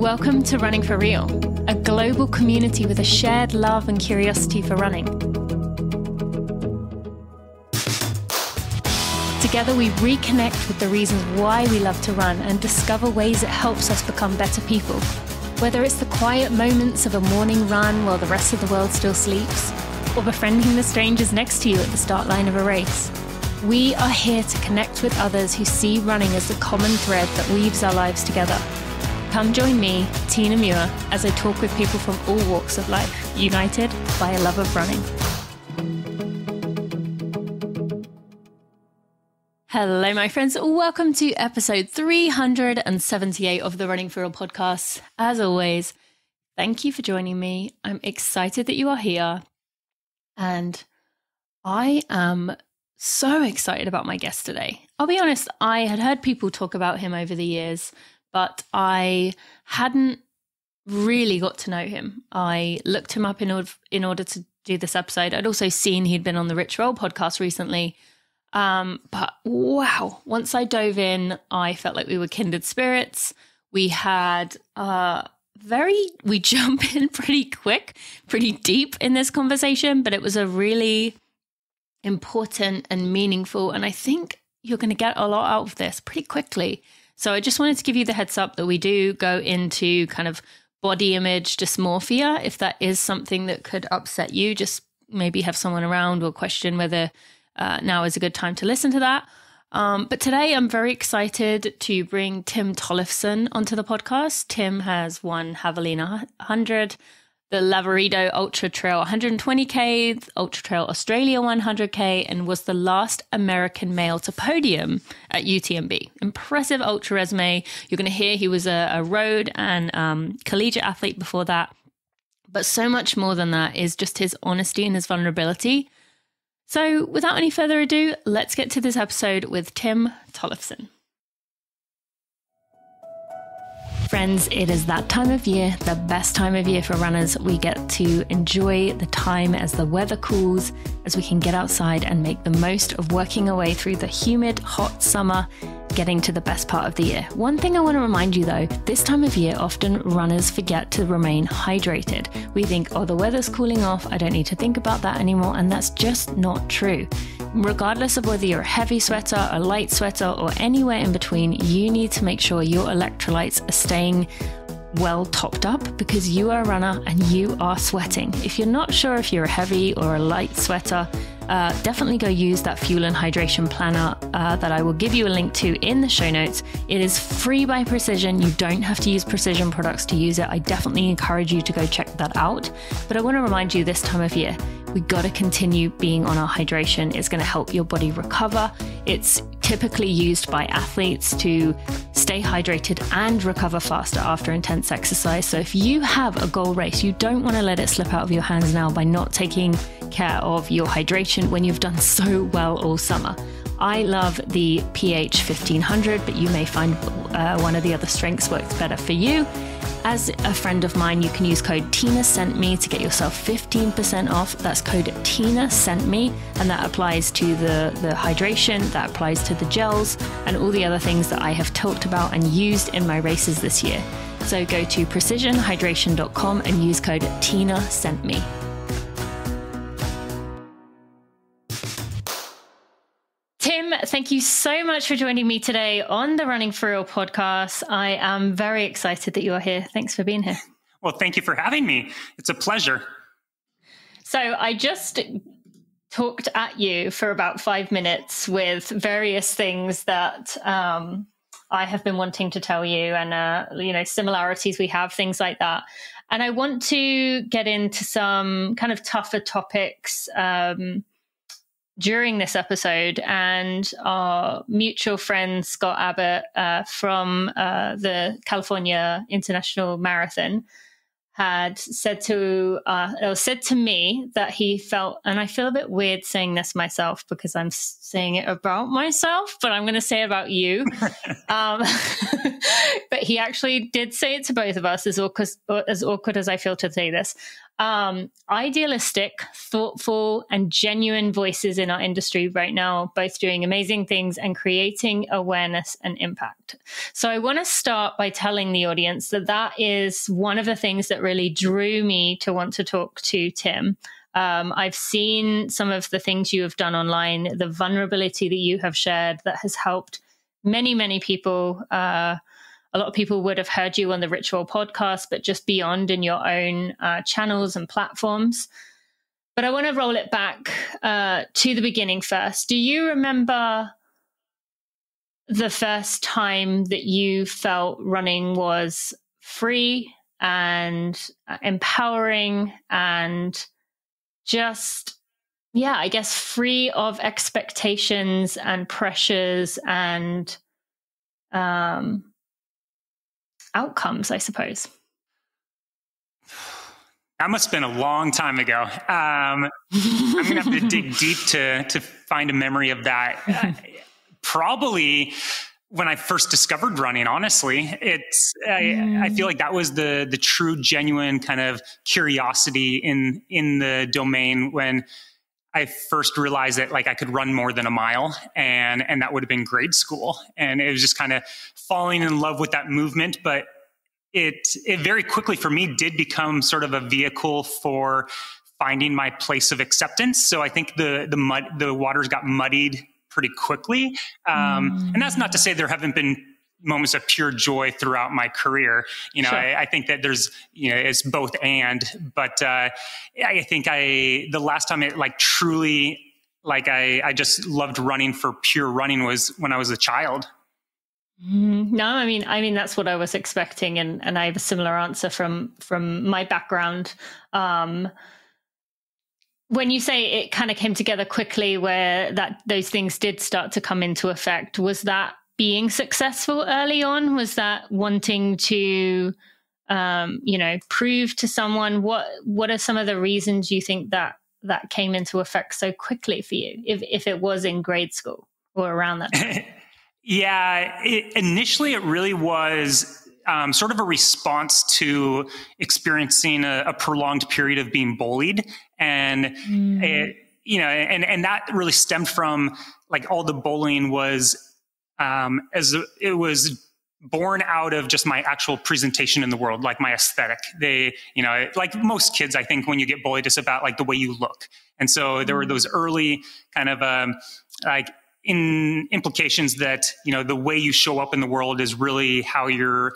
Welcome to Running for Real, a global community with a shared love and curiosity for running. Together, we reconnect with the reasons why we love to run and discover ways it helps us become better people. Whether it's the quiet moments of a morning run while the rest of the world still sleeps, or befriending the strangers next to you at the start line of a race. We are here to connect with others who see running as the common thread that weaves our lives together. Come join me, Tina Muir, as I talk with people from all walks of life, united by a love of running. Hello, my friends. Welcome to episode 378 of the Running for Real podcast. As always, thank you for joining me. I'm excited that you are here. And I am so excited about my guest today. I'll be honest, I had heard people talk about him over the years, but I hadn't really got to know him. I looked him up in order in order to do this episode. I'd also seen he'd been on the Rich Roll podcast recently. Um, but wow, once I dove in, I felt like we were kindred spirits. We had uh very we jump in pretty quick, pretty deep in this conversation, but it was a really important and meaningful and I think you're going to get a lot out of this pretty quickly. So I just wanted to give you the heads up that we do go into kind of body image dysmorphia. If that is something that could upset you, just maybe have someone around or question whether uh, now is a good time to listen to that. Um, but today I'm very excited to bring Tim Tollefson onto the podcast. Tim has won Javelina 100, the Lavaredo Ultra Trail 120K, Ultra Trail Australia 100K, and was the last American male to podium at UTMB. Impressive ultra resume. You're going to hear he was a, a road and um, collegiate athlete before that. But so much more than that is just his honesty and his vulnerability so, without any further ado, let's get to this episode with Tim Tollefson. Friends, it is that time of year, the best time of year for runners. We get to enjoy the time as the weather cools, as we can get outside and make the most of working our way through the humid, hot summer getting to the best part of the year. One thing I want to remind you though this time of year, often runners forget to remain hydrated. We think, oh, the weather's cooling off, I don't need to think about that anymore, and that's just not true. Regardless of whether you're a heavy sweater, a light sweater, or anywhere in between, you need to make sure your electrolytes are staying well topped up because you are a runner and you are sweating. If you're not sure if you're a heavy or a light sweater, uh, definitely go use that fuel and hydration planner uh, that I will give you a link to in the show notes. It is free by Precision. You don't have to use Precision products to use it. I definitely encourage you to go check that out. But I want to remind you this time of year, we got to continue being on our hydration. It's going to help your body recover. It's typically used by athletes to stay hydrated and recover faster after intense exercise. So if you have a goal race, you don't want to let it slip out of your hands now by not taking care of your hydration when you've done so well all summer. I love the pH 1500, but you may find uh, one of the other strengths works better for you. As a friend of mine, you can use code Tina sent me to get yourself 15% off. That's code Tina sent me, and that applies to the, the hydration, that applies to the gels, and all the other things that I have talked about and used in my races this year. So go to precisionhydration.com and use code Tina sent me. Thank you so much for joining me today on the Running for Real podcast. I am very excited that you are here. Thanks for being here. Well, thank you for having me. It's a pleasure. So, I just talked at you for about five minutes with various things that um, I have been wanting to tell you, and uh, you know, similarities we have, things like that. And I want to get into some kind of tougher topics. Um, during this episode, and our mutual friend Scott Abbott uh, from uh, the California International Marathon had said to uh, or said to me that he felt, and I feel a bit weird saying this myself because I'm saying it about myself, but I'm going to say it about you. um, but he actually did say it to both of us, as awkward as awkward as I feel to say this. Um, idealistic, thoughtful, and genuine voices in our industry right now, both doing amazing things and creating awareness and impact. So I want to start by telling the audience that that is one of the things that really drew me to want to talk to Tim. Um, I've seen some of the things you have done online, the vulnerability that you have shared that has helped many, many people. Uh, a lot of people would have heard you on the Rich Roll podcast, but just beyond in your own uh, channels and platforms. But I want to roll it back uh, to the beginning first. Do you remember the first time that you felt running was free and uh, empowering and just yeah i guess free of expectations and pressures and um outcomes, I suppose. That must have been a long time ago. Um, I'm going to have to dig deep to to find a memory of that. Uh, probably when I first discovered running. Honestly, it's I, mm. I, feel like that was the the true, genuine kind of curiosity in in the domain when I first realized that like I could run more than a mile and and that would have been grade school. And it was just kind of falling in love with that movement but it it very quickly for me did become sort of a vehicle for finding my place of acceptance. So I think the the mud the waters got muddied pretty quickly. Um, mm. and that's not to say there haven't been moments of pure joy throughout my career. You know, sure. I, I, think that there's, you know, it's both and, but uh, I think I, the last time it like truly, like I, I just loved running for pure running was when I was a child. Mm, no, I mean, I mean that's what I was expecting, and and I have a similar answer from from my background. Um, when you say it kind of came together quickly, where that those things did start to come into effect, was that being successful early on? Was that wanting to, um, you know, prove to someone what what are some of the reasons you think that that came into effect so quickly for you? If if it was in grade school or around that time. yeah, it, initially it really was um, sort of a response to experiencing a, a prolonged period of being bullied, and mm. it, you know, and and that really stemmed from like all the bullying was um, as it was born out of just my actual presentation in the world, like my aesthetic. They, you know, like most kids, I think when you get bullied, it's about like the way you look. And so there were those early kind of um, like in implications that you know the way you show up in the world is really how you're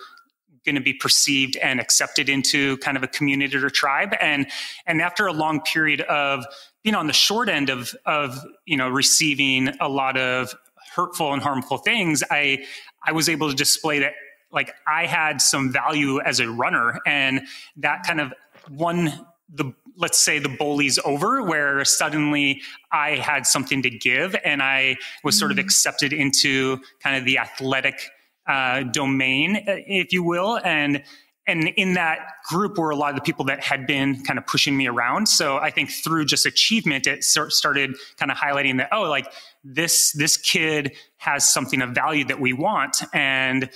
going to be perceived and accepted into kind of a community or tribe and and after a long period of being on the short end of of you know receiving a lot of hurtful and harmful things, I I was able to display that like I had some value as a runner, and that kind of won the let's say the bullies over where suddenly i had something to give and i was sort of mm-hmm. accepted into kind of the athletic uh, domain if you will and and in that group were a lot of the people that had been kind of pushing me around so i think through just achievement it started kind of highlighting that oh like this this kid has something of value that we want and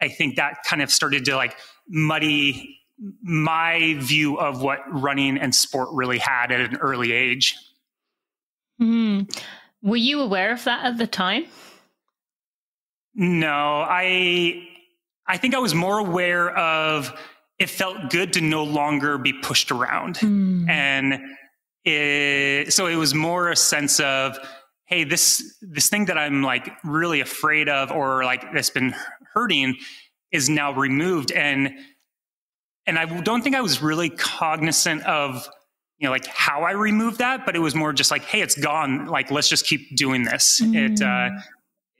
i think that kind of started to like muddy my view of what running and sport really had at an early age mm. were you aware of that at the time no i I think I was more aware of it felt good to no longer be pushed around. Mm. And it, so it was more a sense of, hey, this this thing that I'm like really afraid of or like that's been hurting is now removed. And and I don't think I was really cognizant of you know like how I removed that, but it was more just like, hey, it's gone. Like let's just keep doing this. Mm. It uh,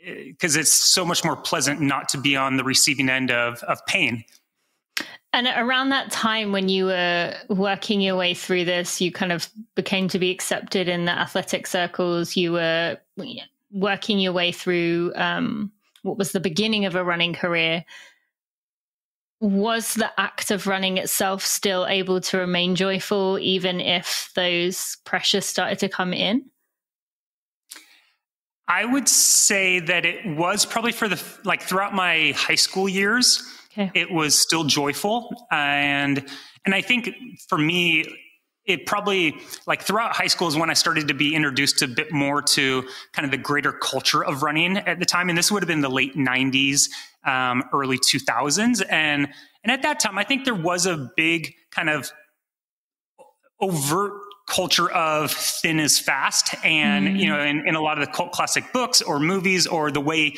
because it's so much more pleasant not to be on the receiving end of, of pain. And around that time when you were working your way through this, you kind of became to be accepted in the athletic circles. You were working your way through um, what was the beginning of a running career. Was the act of running itself still able to remain joyful, even if those pressures started to come in? I would say that it was probably for the like throughout my high school years. Okay. It was still joyful, and and I think for me, it probably like throughout high school is when I started to be introduced to a bit more to kind of the greater culture of running at the time. And this would have been the late 90s, um, early 2000s. And, and at that time, I think there was a big kind of overt culture of thin is fast. And, mm. you know, in, in a lot of the cult classic books or movies or the way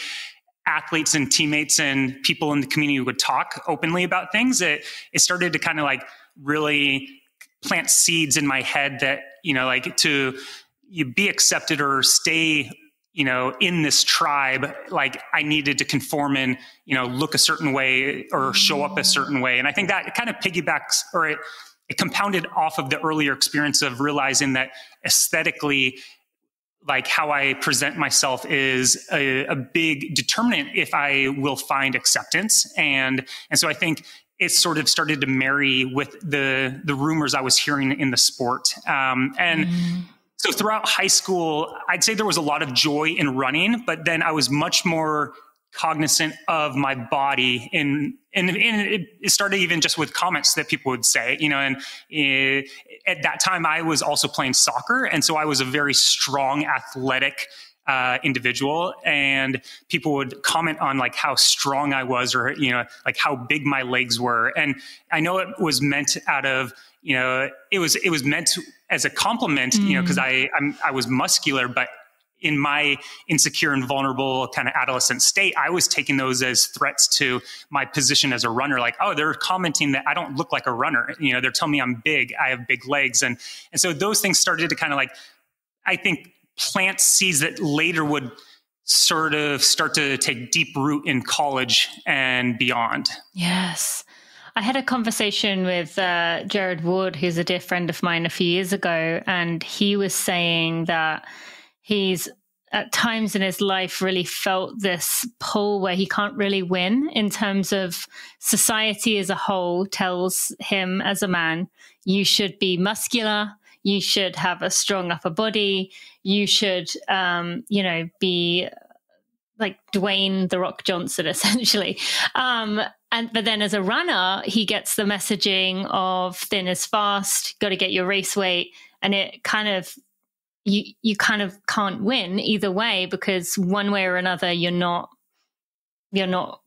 athletes and teammates and people in the community would talk openly about things, it, it started to kind of like really plant seeds in my head that you know like to you be accepted or stay you know in this tribe like i needed to conform and you know look a certain way or show up a certain way. And i think that kind of piggybacks or it, it compounded off of the earlier experience of realizing that aesthetically like how i present myself is a, a big determinant if i will find acceptance and and so i think it sort of started to marry with the the rumors I was hearing in the sport. Um, and mm. so throughout high school, I'd say there was a lot of joy in running, but then I was much more cognizant of my body and and, and it started even just with comments that people would say you know and uh, at that time i was also playing soccer and so i was a very strong athletic uh, individual and people would comment on like how strong I was or, you know, like how big my legs were. And I know it was meant out of, you know, it was, it was meant as a compliment, mm. you know, cause I, I'm, I was muscular, but in my insecure and vulnerable kind of adolescent state, I was taking those as threats to my position as a runner. Like, oh, they're commenting that I don't look like a runner. You know, they're telling me I'm big, I have big legs. And, and so those things started to kind of like, I think plant seeds that later would sort of start to take deep root in college and beyond. Yes. I had a conversation with uh, Jared Wood, who's a dear friend of mine, a few years ago, and he was saying that he's at times in his life really felt this pull where he can't really win in terms of society as a whole tells him as a man, you should be muscular, you should have a strong upper body. You should, um, you know, be like Dwayne the Rock Johnson, essentially. Um, and but then as a runner, he gets the messaging of thin is fast, got to get your race weight, and it kind of you you kind of can't win either way because one way or another you're not you're not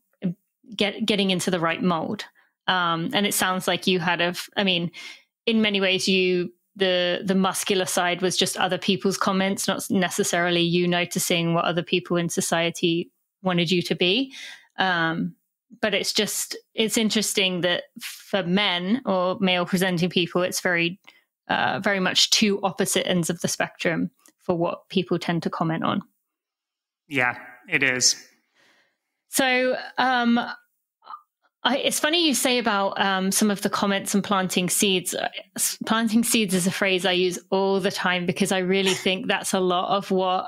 get, getting into the right mold. Um, and it sounds like you had a, I mean, in many ways you the the muscular side was just other people's comments, not necessarily you noticing what other people in society wanted you to be. Um, but it's just it's interesting that for men or male presenting people, it's very uh, very much two opposite ends of the spectrum for what people tend to comment on. Yeah, it is. So um, I, it's funny you say about um, some of the comments and planting seeds. Planting seeds is a phrase I use all the time because I really think that's a lot of what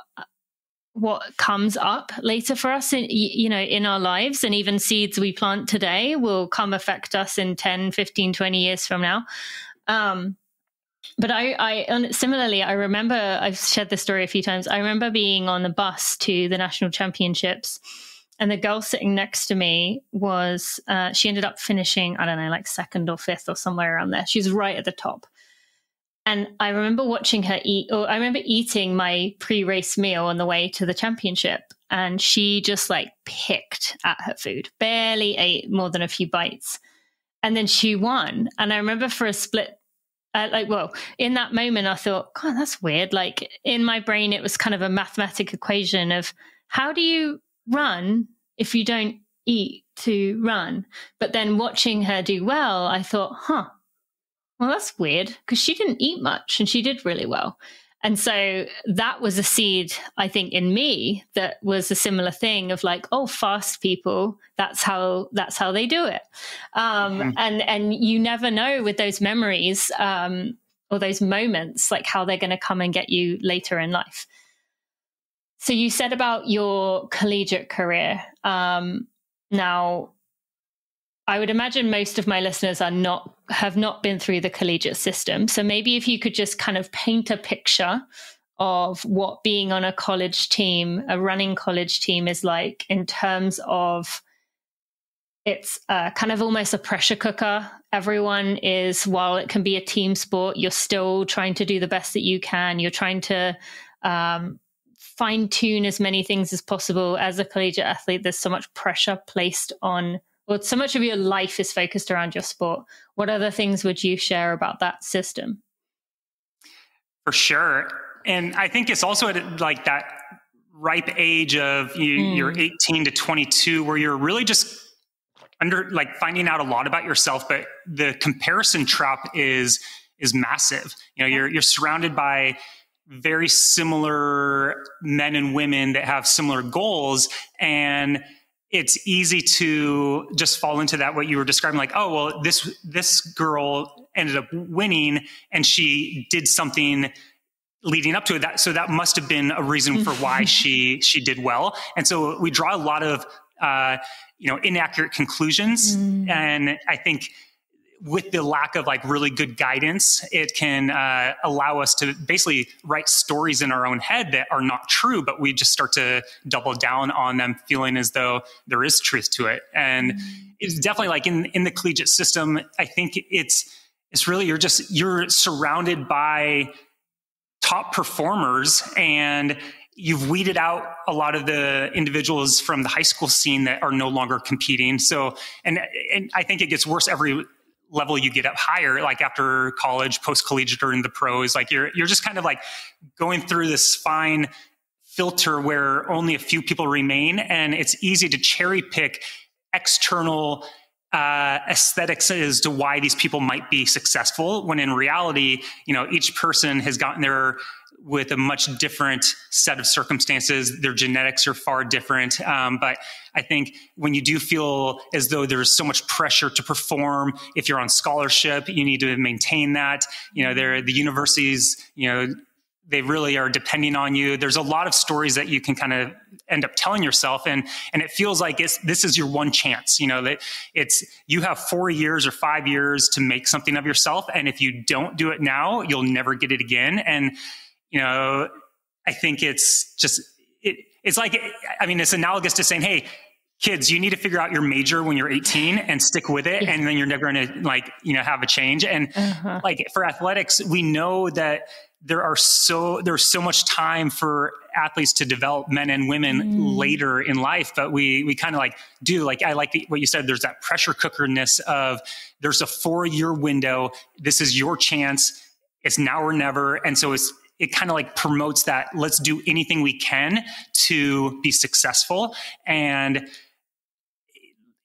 what comes up later for us in you know in our lives and even seeds we plant today will come affect us in 10 15 20 years from now um, but I, I similarly i remember i've shared this story a few times i remember being on the bus to the national championships and the girl sitting next to me was uh, she ended up finishing i don't know like second or fifth or somewhere around there. She's right at the top. And i remember watching her eat or i remember eating my pre-race meal on the way to the championship and she just like picked at her food barely ate more than a few bites. And then she won. And i remember for a split uh, like well in that moment i thought god that's weird like in my brain it was kind of a mathematic equation of how do you run if you don't eat to run. But then watching her do well, I thought, huh, well, that's weird because she didn't eat much and she did really well. And so that was a seed, I think, in me that was a similar thing of like, oh, fast people, that's how that's how they do it. Um, mm-hmm. And and you never know with those memories um, or those moments, like how they're going to come and get you later in life. So you said about your collegiate career. Um, now, I would imagine most of my listeners are not have not been through the collegiate system. So maybe if you could just kind of paint a picture of what being on a college team, a running college team is like in terms of it's uh, kind of almost a pressure cooker. Everyone is, while it can be a team sport, you're still trying to do the best that you can. You're trying to um, fine tune as many things as possible. As a collegiate athlete, there's so much pressure placed on, well, so much of your life is focused around your sport. What other things would you share about that system? For sure. And I think it's also at like that ripe age of you, mm. you're 18 to 22 where you're really just under like finding out a lot about yourself but the comparison trap is is massive you know you're you're surrounded by very similar men and women that have similar goals and it's easy to just fall into that what you were describing like oh well this this girl ended up winning and she did something leading up to it. That so that must have been a reason for why she she did well. And so we draw a lot of uh, you know inaccurate conclusions. Mm. and i think with the lack of like really good guidance it can uh, allow us to basically write stories in our own head that are not true but we just start to double down on them feeling as though there is truth to it and mm. it's definitely like in in the collegiate system i think it's it's really you're just you're surrounded by top performers and you've weeded out a lot of the individuals from the high school scene that are no longer competing. So, and, and I think it gets worse every level you get up higher, like after college, post collegiate, or in the pros. Like you're you're just kind of like going through this fine filter where only a few people remain, and it's easy to cherry pick external uh, aesthetics as to why these people might be successful. When in reality, you know, each person has gotten their with a much different set of circumstances. Their genetics are far different. Um, but I think when you do feel as though there's so much pressure to perform, if you're on scholarship, you need to maintain that. You know, there the universities, you know, they really are depending on you. There's a lot of stories that you can kind of end up telling yourself, and and it feels like it's this is your one chance. You know that it's you have four years or five years to make something of yourself, and if you don't do it now, you'll never get it again. And you know, I think it's just it, it's like I mean, it's analogous to saying, hey. Kids, you need to figure out your major when you're 18 and stick with it, yeah. and then you're never going to like you know have a change. And uh-huh. like for athletics, we know that there are so there's so much time for athletes to develop men and women mm. later in life but we we kind of like do like i like the, what you said there's that pressure cookerness of there's a four year window this is your chance it's now or never and so it's it kind of like promotes that let's do anything we can to be successful and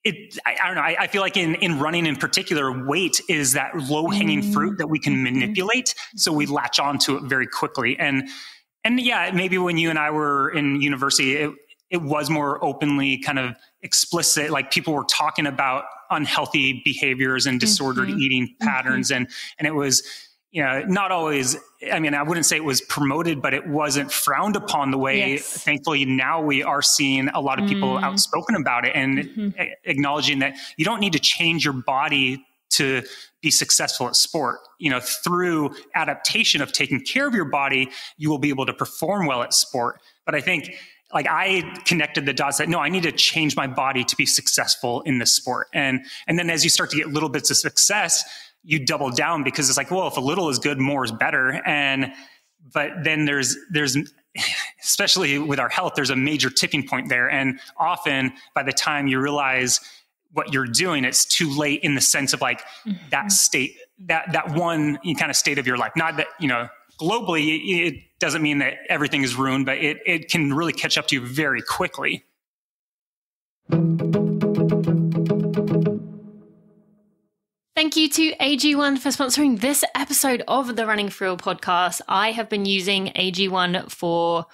it, I, I, don't know. I, I, feel like in, in running in particular, weight is that low hanging mm. fruit that we can mm-hmm. manipulate. So we latch onto it very quickly. And, and yeah, maybe when you and I were in university, it, it was more openly kind of explicit. Like people were talking about unhealthy behaviors and disordered mm-hmm. eating patterns. Mm-hmm. And, and it was, you know, not always, I mean, I wouldn't say it was promoted, but it wasn't frowned upon the way, yes. thankfully, now we are seeing a lot of people mm. outspoken about it and mm-hmm. acknowledging that you don't need to change your body to be successful at sport. You know, through adaptation of taking care of your body, you will be able to perform well at sport. But I think, like I connected the dots that no, I need to change my body to be successful in this sport. And and then as you start to get little bits of success, you double down because it's like, well, if a little is good, more is better. And but then there's there's especially with our health, there's a major tipping point there. And often by the time you realize what you're doing, it's too late in the sense of like mm-hmm. that state, that that one kind of state of your life. Not that, you know, globally it doesn't mean that everything is ruined, but it, it can really catch up to you very quickly. Thank you to AG1 for sponsoring this episode of the Running Real podcast. I have been using AG1 for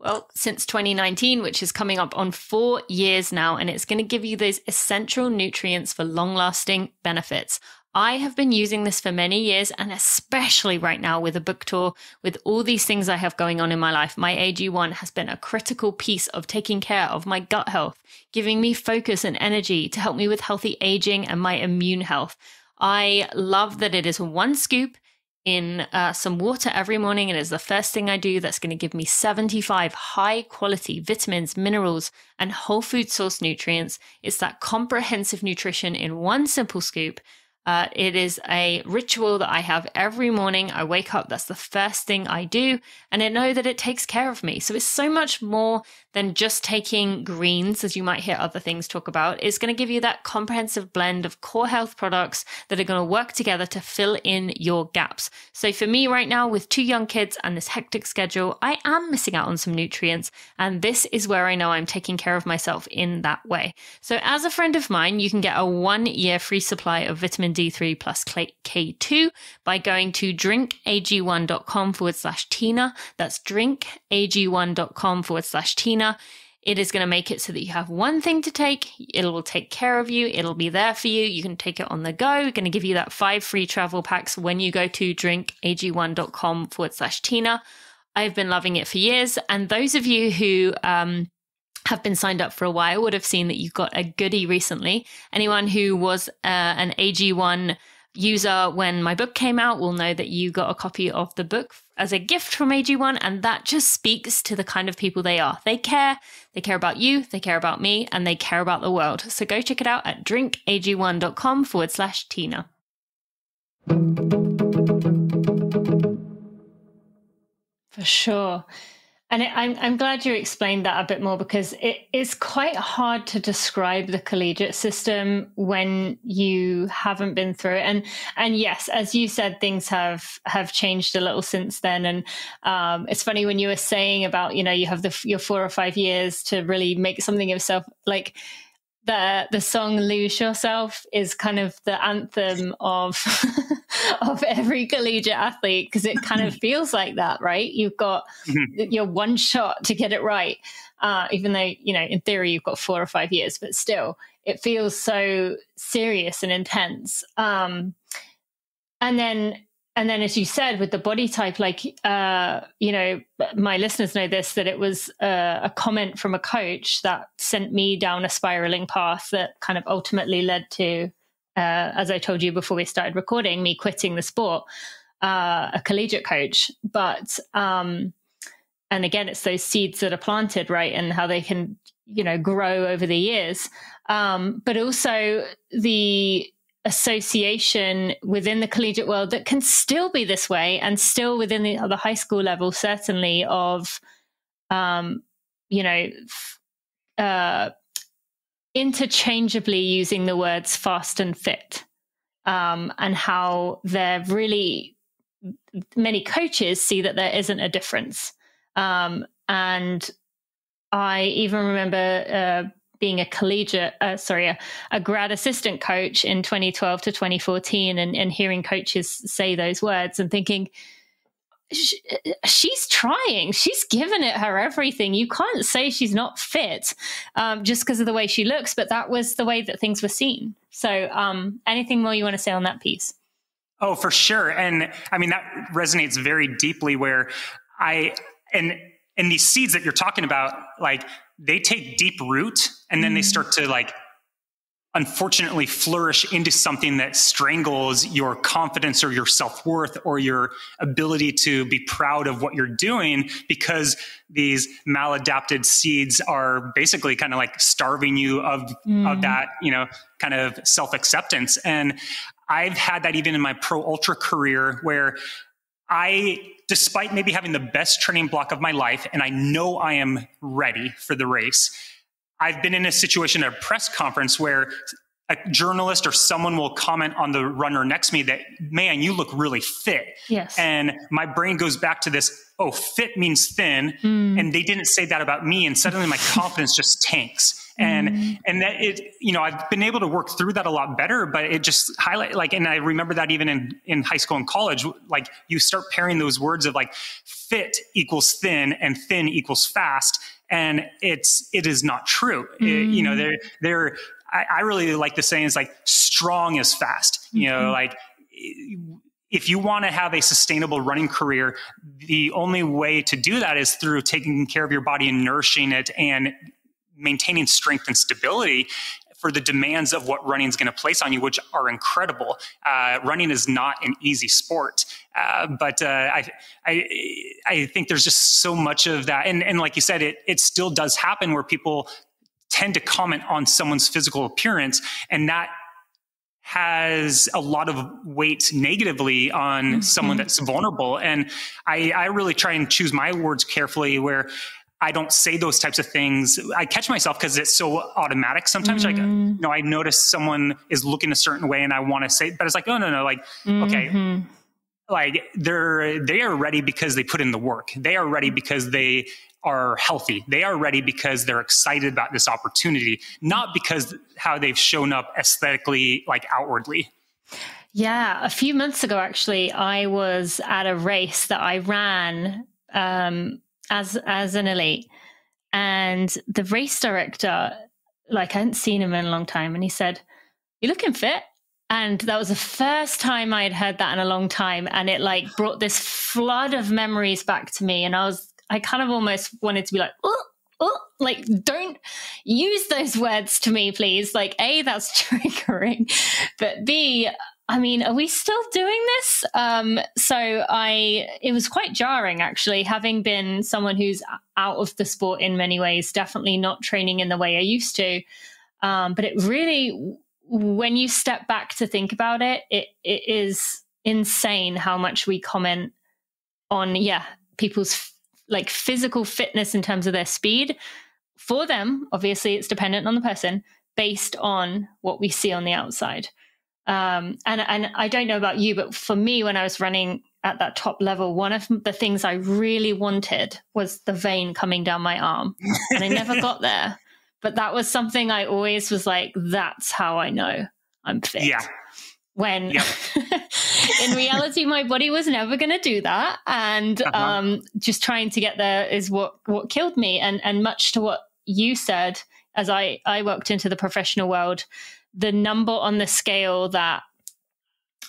well, since 2019, which is coming up on four years now, and it's going to give you those essential nutrients for long lasting benefits. I have been using this for many years, and especially right now with a book tour, with all these things I have going on in my life, my AG1 has been a critical piece of taking care of my gut health, giving me focus and energy to help me with healthy aging and my immune health. I love that it is one scoop. in uh, some water every morning. It is the first thing I do that's going to give me 75 high quality vitamins, minerals, and whole food source nutrients. It's that comprehensive nutrition in one simple scoop uh, it is a ritual that I have every morning. I wake up, that's the first thing I do, and I know that it takes care of me. So it's so much more than just taking greens, as you might hear other things talk about. It's going to give you that comprehensive blend of core health products that are going to work together to fill in your gaps. So for me right now, with two young kids and this hectic schedule, I am missing out on some nutrients. And this is where I know I'm taking care of myself in that way. So as a friend of mine, you can get a one year free supply of vitamin D3 plus K2 by going to drinkag1.com forward slash Tina. That's drinkag1.com forward slash Tina. It is going to make it so that you have one thing to take. It will take care of you. It'll be there for you. You can take it on the go. We're going to give you that five free travel packs when you go to drinkag1.com forward slash Tina. I've been loving it for years. And those of you who, um, have been signed up for a while would have seen that you got a goodie recently. Anyone who was uh, an AG1 user when my book came out will know that you got a copy of the book as a gift from AG1, and that just speaks to the kind of people they are. They care, they care about you, they care about me, and they care about the world. So go check it out at drinkag1.com forward slash Tina. For sure. And it, I'm, I'm glad you explained that a bit more because it is quite hard to describe the collegiate system when you haven't been through it. And and yes, as you said, things have have changed a little since then. And um, it's funny when you were saying about you know you have the your four or five years to really make something of yourself like the the song "Lose Yourself" is kind of the anthem of of every collegiate athlete because it kind of feels like that, right? You've got mm-hmm. your one shot to get it right, uh, even though you know in theory you've got four or five years, but still it feels so serious and intense. Um, and then and then as you said with the body type like uh, you know my listeners know this that it was uh, a comment from a coach that sent me down a spiraling path that kind of ultimately led to uh, as i told you before we started recording me quitting the sport uh, a collegiate coach. But um, and again it's those seeds that are planted right and how they can you know grow over the years. Um, but also the association within the collegiate world that can still be this way and still within the, the high school level certainly of um, you know uh, interchangeably using the words fast and fit um, and how there really many coaches see that there isn't a difference. Um, and i even remember uh, being a collegiate, uh, sorry, a, a, grad assistant coach in 2012 to 2014 and, and hearing coaches say those words and thinking, she's trying. She's given it her everything. You can't say she's not fit um, just because of the way she looks, but that was the way that things were seen. So, um, anything more you want to say on that piece? Oh, for sure. And I mean, that resonates very deeply where I, and, and these seeds that you're talking about, like they take deep root and then they start to like unfortunately flourish into something that strangles your confidence or your self-worth or your ability to be proud of what you're doing because these maladapted seeds are basically kind of like starving you of mm. of that you know kind of self-acceptance and i've had that even in my pro ultra career where I, despite maybe having the best training block of my life, and I know I am ready for the race, I've been in a situation at a press conference where a journalist or someone will comment on the runner next to me that, man, you look really fit. Yes. And my brain goes back to this, oh, fit means thin. Mm. And they didn't say that about me. And suddenly my confidence just tanks and mm. and that it you know i've been able to work through that a lot better but it just highlight like and i remember that even in in high school and college like you start pairing those words of like fit equals thin and thin equals fast and it's it is not true mm. it, you know they're they're I, I, really like the saying is like strong is fast you mm-hmm. know like if you want to have a sustainable running career, the only way to do that is through taking care of your body and nourishing it and maintaining strength and stability for the demands of what running is going to place on you, which are incredible. Uh, running is not an easy sport, uh, but uh, I, I, I think there's just so much of that, and and like you said, it it still does happen where people tend to comment on someone's physical appearance, and that has a lot of weight negatively on mm-hmm. someone that's vulnerable. And I, I really try and choose my words carefully where I don't say those types of things. I catch myself because it's so automatic. Sometimes, mm-hmm. like, you know, I notice someone is looking a certain way, and I want to say, but it's like, oh no, no, like, mm-hmm. okay, like they're they are ready because they put in the work. They are ready because they are healthy. They are ready because they're excited about this opportunity, not because how they've shown up aesthetically, like outwardly. Yeah, a few months ago, actually, I was at a race that I ran um, as as an elite, and the race director, like I hadn't seen him in a long time, and he said, "You're looking fit." And that was the first time I had heard that in a long time, and it like brought this flood of memories back to me. And I was, I kind of almost wanted to be like, oh, oh, like don't use those words to me, please. Like, a, that's triggering, but b, I mean, are we still doing this? Um, so I, it was quite jarring actually, having been someone who's out of the sport in many ways, definitely not training in the way I used to. Um, but it really, when you step back to think about it, it, it is insane how much we comment on, yeah, people's like physical fitness in terms of their speed. For them, obviously, it's dependent on the person based on what we see on the outside. Um, and and I don't know about you, but for me, when I was running at that top level, one of the things I really wanted was the vein coming down my arm, and I never got there. But that was something I always was like, that's how I know I'm fit. Yeah. When yep. in reality, my body was never going to do that, and uh-huh. um, just trying to get there is what what killed me. And and much to what you said, as I I walked into the professional world the number on the scale that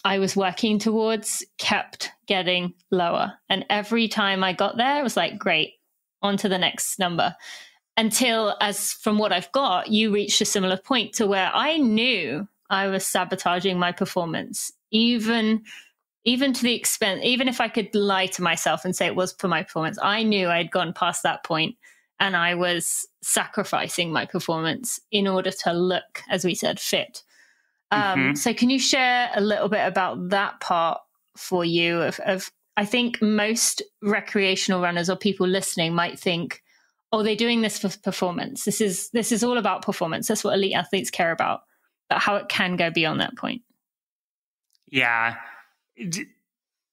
I was working towards kept getting lower. And every time I got there, it was like, great, on to the next number. Until, as from what I've got, you reached a similar point to where I knew I was sabotaging my performance, even even to the expense, even if I could lie to myself and say it was for my performance, I knew I'd gone past that point and I was sacrificing my performance in order to look, as we said, fit. Um, mm-hmm. So, can you share a little bit about that part for you? Of, of, I think most recreational runners or people listening might think, "Oh, they're doing this for performance. This is this is all about performance. That's what elite athletes care about." But how it can go beyond that point. Yeah,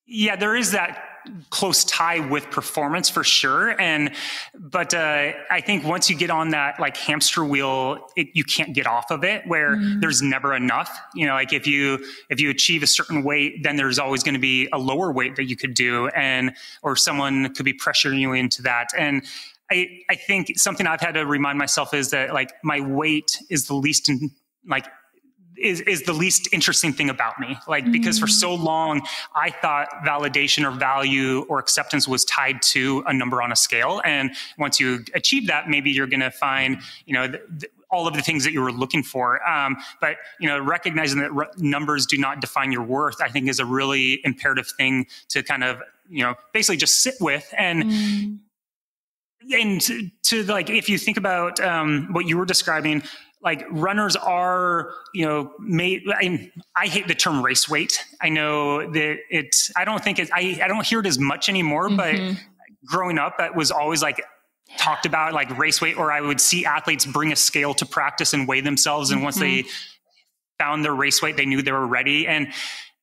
yeah, there is that close tie with performance for sure. And but uh, I think once you get on that like hamster wheel, it, you can't get off of it. Where mm. there's never enough. You know, like if you if you achieve a certain weight, then there's always going to be a lower weight that you could do, and or someone could be pressuring you into that. And I, I think something I've had to remind myself is that like my weight is the least in, like is, is the least interesting thing about me. Like, because for mm. so long, I thought validation or value or acceptance was tied to a number on a scale. And once you achieve that, maybe you're going to find, you know, the, the, all of the things that you were looking for. Um, but you know, recognizing that r- numbers do not define your worth, I think, is a really imperative thing to kind of you know basically just sit with and. Mm. And to, to, like, if you think about um, what you were describing, like runners are, you know, made. I, I, hate the term race weight. I know that it's. I don't think it. I, I don't hear it as much anymore. Mm-hmm. But growing up, that was always like talked about, like race weight. Or I would see athletes bring a scale to practice and weigh themselves, and mm-hmm. once they found their race weight, they knew they were ready. And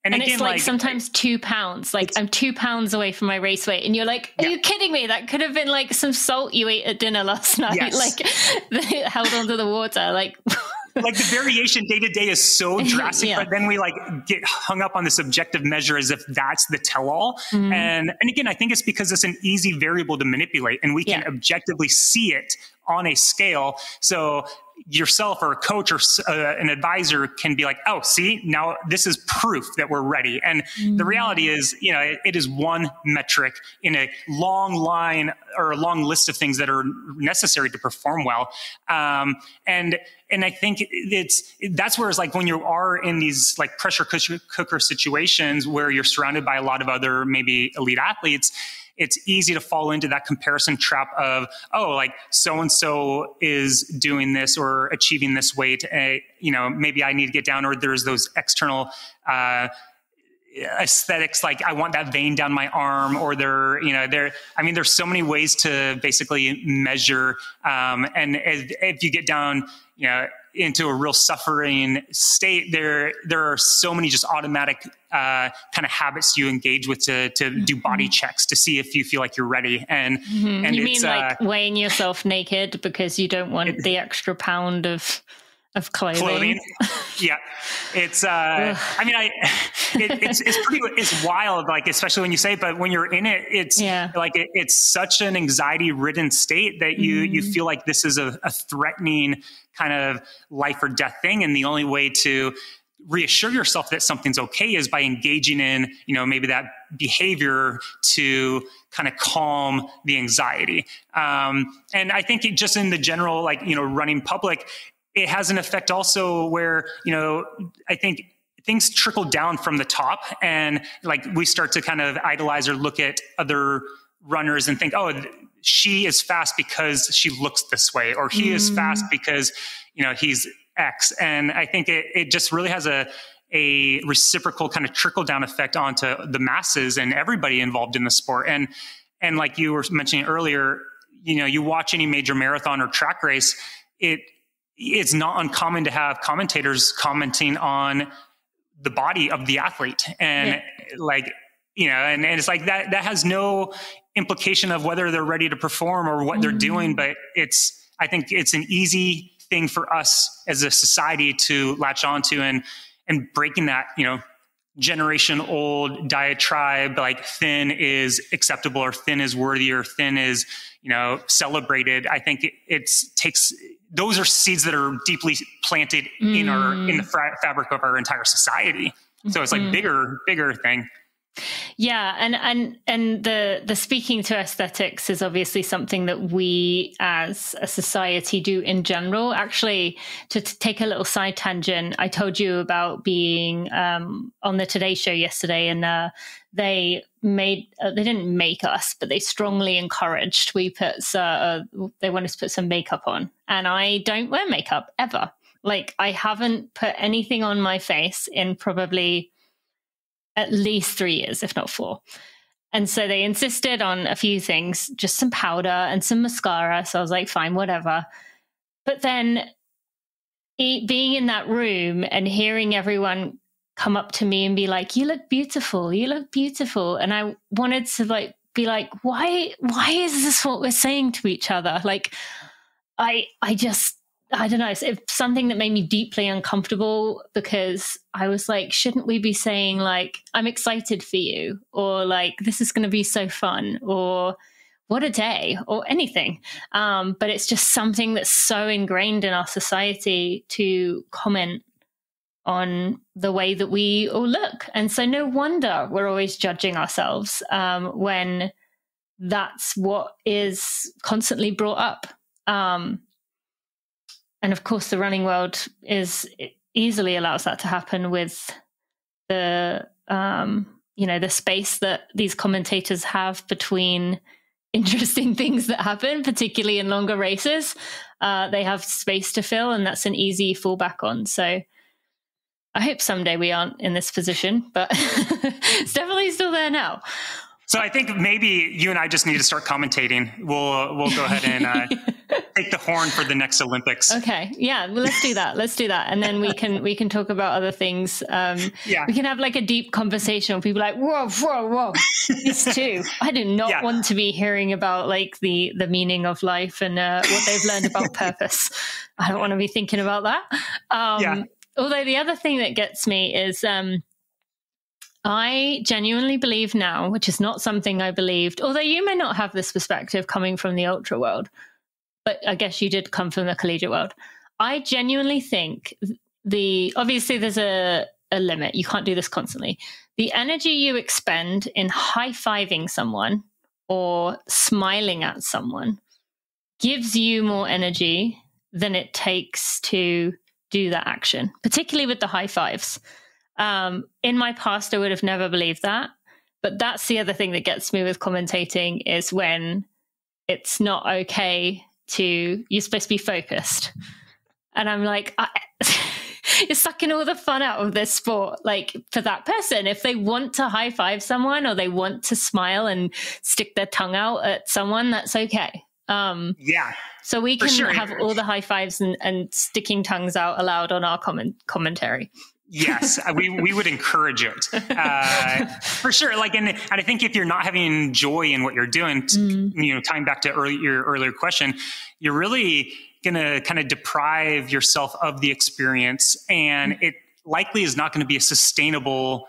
and, and again, it's like, like, sometimes two pounds. Like I'm two pounds away from my race weight, and you're like, "Are yeah. you kidding me? That could have been like some salt you ate at dinner last night, yes. like held onto the water." Like, like the variation day to day is so drastic, yeah. but then we like get hung up on this objective measure as if that's the tell all. Mm-hmm. And and again, I think it's because it's an easy variable to manipulate, and we can yeah. objectively see it on a scale. So yourself or a coach or uh, an advisor can be like, oh, see, now this is proof that we're ready. And mm-hmm. the reality is, you know, it, it is one metric in a long line or a long list of things that are necessary to perform well. Um, and and I think it's that's where it's like when you are in these like pressure cooker situations where you're surrounded by a lot of other maybe elite athletes it's easy to fall into that comparison trap of, oh, like so and so is doing this or achieving this weight. Uh, you know, maybe I need to get down, or there's those external. Uh, aesthetics like i want that vein down my arm or there you know there i mean there's so many ways to basically measure um, and if, if you get down you know into a real suffering state, there there are so many just automatic uh, kind of habits you engage with to to mm-hmm. do body checks to see if you feel like you're ready. And mm-hmm. and you mean like uh, weighing yourself naked because you don't want it, the extra pound of of clothing. clothing. yeah, it's. Uh, I mean, I. It, it's it's pretty. It's wild, like especially when you say, it, but when you're in it, it's yeah. like it, it's such an anxiety ridden state that you mm. you feel like this is a, a threatening kind of life or death thing, and the only way to reassure yourself that something's okay is by engaging in you know maybe that behavior to kind of calm the anxiety um, and i think it, just in the general like you know running public it has an effect also where, you know, I think things trickle down from the top and like we start to kind of idolize or look at other runners and think, oh, she is fast because she looks this way, or he mm. is fast because, you know, he's X. And I think it, it just really has a, a reciprocal kind of trickle down effect onto the masses and everybody involved in the sport. And, and like you were mentioning earlier, you know, you watch any major marathon or track race, it, it's not uncommon to have commentators commenting on the body of the athlete and yeah. like you know and, and it's like that that has no implication of whether they're ready to perform or what mm-hmm. they're doing but it's i think it's an easy thing for us as a society to latch onto and and breaking that you know generation old diatribe like thin is acceptable or thin is worthy or thin is you know celebrated i think it it's takes those are seeds that are deeply planted mm. in our in the fra- fabric of our entire society. So it's like mm. bigger, bigger thing. Yeah, and and and the the speaking to aesthetics is obviously something that we as a society do in general. Actually, to, to take a little side tangent, I told you about being um, on the Today Show yesterday, and uh, they made uh, they didn't make us, but they strongly encouraged we put uh, they wanted to put some makeup on, and I don't wear makeup ever. Like I haven't put anything on my face in probably at least three years, if not four. And so they insisted on a few things, just some powder and some mascara. So I was like, fine, whatever. But then being in that room and hearing everyone come up to me and be like, you look beautiful, you look beautiful. And I wanted to like be like, why, why is this what we're saying to each other? Like, I, I just, I don't know, it's, something that made me deeply uncomfortable because I was like, shouldn't we be saying, like, I'm excited for you, or like, this is going to be so fun, or what a day, or anything. Um, but it's just something that's so ingrained in our society to comment on the way that we all look. And so, no wonder we're always judging ourselves um, when that's what is constantly brought up. Um, and of course the running world is easily allows that to happen with the um, you know the space that these commentators have between interesting things that happen particularly in longer races uh, they have space to fill and that's an easy fallback on so i hope someday we aren't in this position but it's definitely still there now so I think maybe you and I just need to start commentating. We'll we'll go ahead and uh, take the horn for the next Olympics. Okay, yeah, well, let's do that. Let's do that, and then we can we can talk about other things. Um, yeah, we can have like a deep conversation with people like whoa, whoa, whoa. This too. I do not yeah. want to be hearing about like the the meaning of life and uh, what they've learned about purpose. I don't want to be thinking about that. Um, yeah. Although the other thing that gets me is. Um, I genuinely believe now, which is not something I believed, although you may not have this perspective coming from the ultra world, but I guess you did come from the collegiate world. I genuinely think the obviously there's a, a limit. You can't do this constantly. The energy you expend in high fiving someone or smiling at someone gives you more energy than it takes to do that action, particularly with the high fives. Um, in my past, I would have never believed that. But that's the other thing that gets me with commentating is when it's not okay to, you're supposed to be focused. And I'm like, I, you're sucking all the fun out of this sport. Like for that person, if they want to high five someone or they want to smile and stick their tongue out at someone, that's okay. Um, yeah. So we can sure. have all the high fives and, and sticking tongues out allowed on our comment commentary. yes, uh, we we would encourage it uh, for sure. Like, and, and I think if you're not having joy in what you're doing, mm. you know, tying back to early, your earlier question, you're really going to kind of deprive yourself of the experience, and mm. it likely is not going to be a sustainable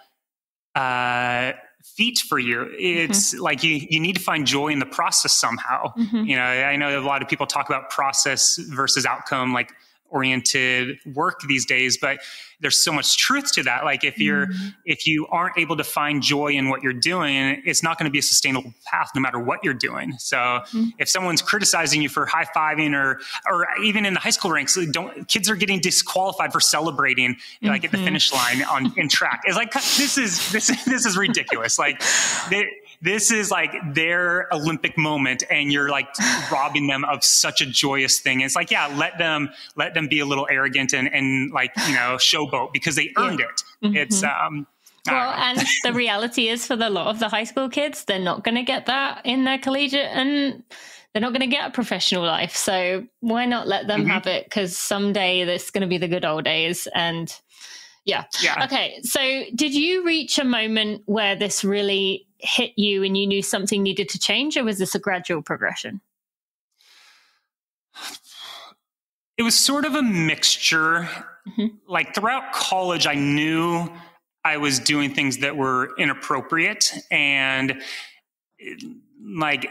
uh, feat for you. It's mm-hmm. like you you need to find joy in the process somehow. Mm-hmm. You know, I know a lot of people talk about process versus outcome, like oriented work these days, but there's so much truth to that like if you're mm-hmm. if you aren't able to find joy in what you're doing it's not going to be a sustainable path no matter what you're doing so mm-hmm. if someone's criticizing you for high-fiving or or even in the high school ranks don't kids are getting disqualified for celebrating mm-hmm. like at the mm-hmm. finish line on in track it's like this is this this is ridiculous like they, this is like their Olympic moment, and you're like robbing them of such a joyous thing. And it's like, yeah, let them let them be a little arrogant and and like you know showboat because they earned it. Mm-hmm. It's um. Well, and the reality is for the lot of the high school kids, they're not going to get that in their collegiate and they're not going to get a professional life. So why not let them mm-hmm. have it? Because someday this going to be the good old days. And yeah. yeah. Okay. So did you reach a moment where this really hit you and you knew something needed to change, or was this a gradual progression? It was sort of a mixture. Mm-hmm. Like throughout college, I knew I was doing things that were inappropriate and like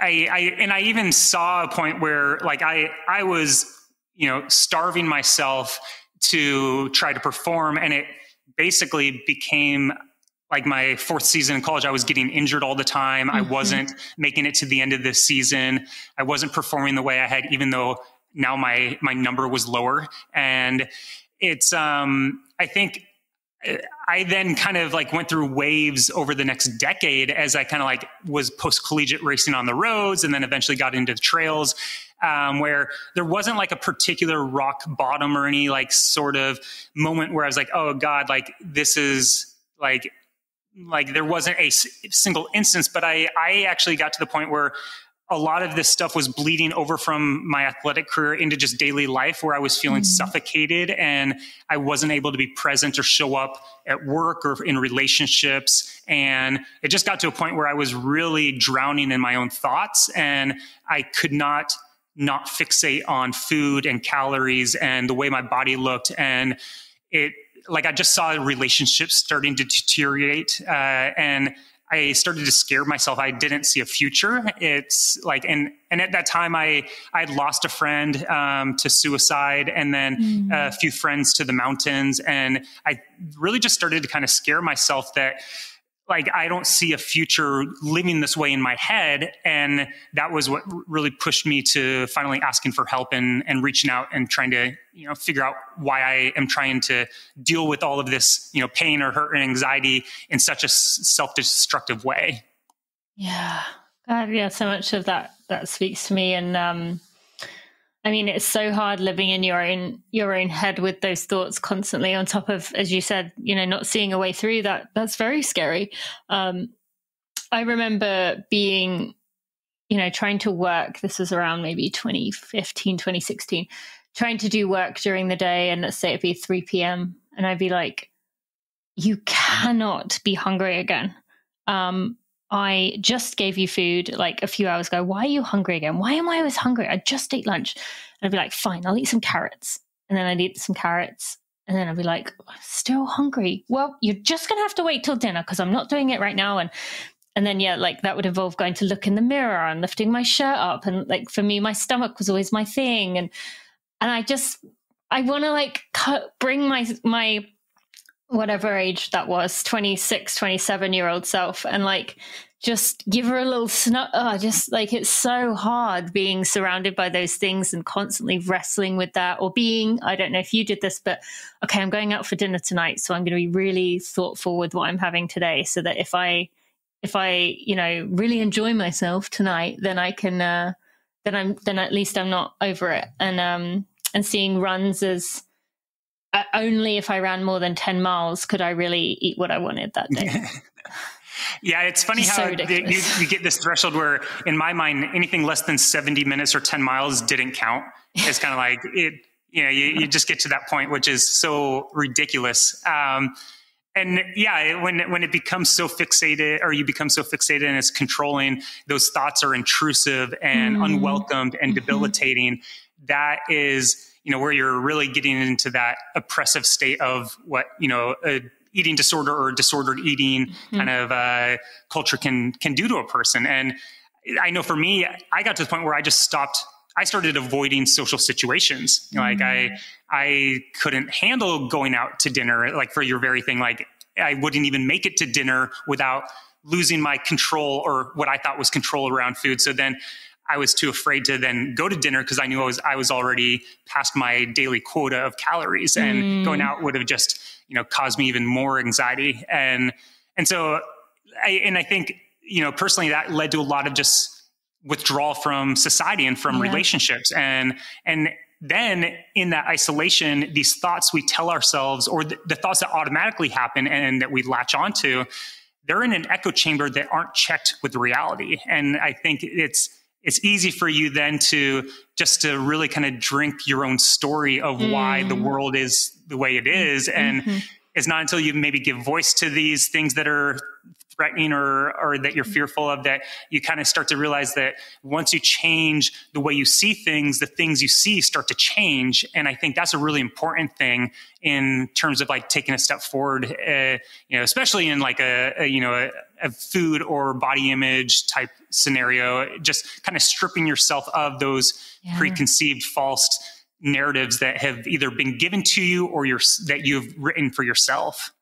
I, I and I even saw a point where like I I was you know starving myself to try to perform and it basically became like my fourth season in college, I was getting injured all the time. Mm-hmm. I wasn't making it to the end of this season. I wasn't performing the way I had, even though now my my number was lower. And it's um, I think I then kind of like went through waves over the next decade as I kind of like was post collegiate racing on the roads and then eventually got into the trails. Um, where there wasn't like a particular rock bottom or any like sort of moment where I was like, oh God, like this is like like there wasn't a single instance, but I, I actually got to the point where a lot of this stuff was bleeding over from my athletic career into just daily life where I was feeling mm-hmm. suffocated and I wasn't able to be present or show up at work or in relationships. And it just got to a point where I was really drowning in my own thoughts and I could not not fixate on food and calories and the way my body looked. And it like I just saw relationships starting to deteriorate, uh, and I started to scare myself. I didn't see a future. It's like, and and at that time, I I had lost a friend um, to suicide, and then mm. a few friends to the mountains, and I really just started to kind of scare myself that like I don't see a future living this way in my head. And that was what really pushed me to finally asking for help and, and reaching out and trying to, you know, figure out why I am trying to deal with all of this, you know, pain or hurt and anxiety in such a self-destructive way. Yeah. God, yeah, so much of that that speaks to me. And um I mean, it's so hard living in your own your own head with those thoughts constantly. On top of, as you said, you know, not seeing a way through that. That's very scary. Um, I remember being, you know, trying to work. This was around maybe 2015, 2016, trying to do work during the day, and let's say it'd be 3 p.m. and I'd be like, "You cannot be hungry again." Um, I just gave you food like a few hours ago. Why are you hungry again? Why am I always hungry? I just ate lunch. And I'd be like, fine, I'll eat some carrots. And then I'd eat some carrots. And then I'd be like, still hungry. Well, you're just going to have to wait till dinner because I'm not doing it right now. And and then yeah like that would involve going to look in the mirror and lifting my shirt up and like for me my stomach was always my thing and and i just i want to like cut, bring my my whatever age that was 26 27 year old self and like just give her a little snug oh, just like it's so hard being surrounded by those things and constantly wrestling with that or being i don't know if you did this but okay i'm going out for dinner tonight so i'm going to be really thoughtful with what i'm having today so that if i if i you know really enjoy myself tonight then i can uh then i'm then at least i'm not over it. And um and seeing runs as only if I ran more than 10 miles could I really eat what I wanted that day. yeah, it's funny it's how so you, you, get this threshold where, in my mind, anything less than 70 minutes or 10 miles didn't count. It's kind of like it, you know, you, you, just get to that point, which is so ridiculous. Um, and yeah, when when it becomes so fixated, or you become so fixated and it's controlling, those thoughts are intrusive and mm. unwelcomed and mm-hmm. debilitating. That is you know, where you're really getting into that oppressive state of what, you know, a eating disorder or disordered eating mm-hmm. kind of uh, culture can can do to a person. And I know for me, I got to the point where I just stopped. I started avoiding social situations. Mm-hmm. Like I, mm. I couldn't handle going out to dinner. Like for your very thing, like I wouldn't even make it to dinner without losing my control or what I thought was control around food. So then I was too afraid to then go to dinner because I knew I was I was already past my daily quota of calories, and mm. going out would have just you know caused me even more anxiety. And and so I and I think you know personally that led to a lot of just withdrawal from society and from yeah. relationships and and then in that isolation these thoughts we tell ourselves or the, the thoughts that automatically happen and that we latch onto they're in an echo chamber that aren't checked with reality and i think it's it's easy for you then to just to really kind of drink your own story of mm. why the mm. world is the way it is and mm-hmm. it's not until you maybe give voice to these things that are threatening or or that you're fearful of that you kind of start to realize that once you change the way you see things the things you see start to change and i think that's a really important thing in terms of like taking a step forward uh, you know especially in like a, a you know a, a food or body image type scenario just kind of stripping yourself of those yeah. preconceived false narratives that have either been given to you or your, that you've written for yourself.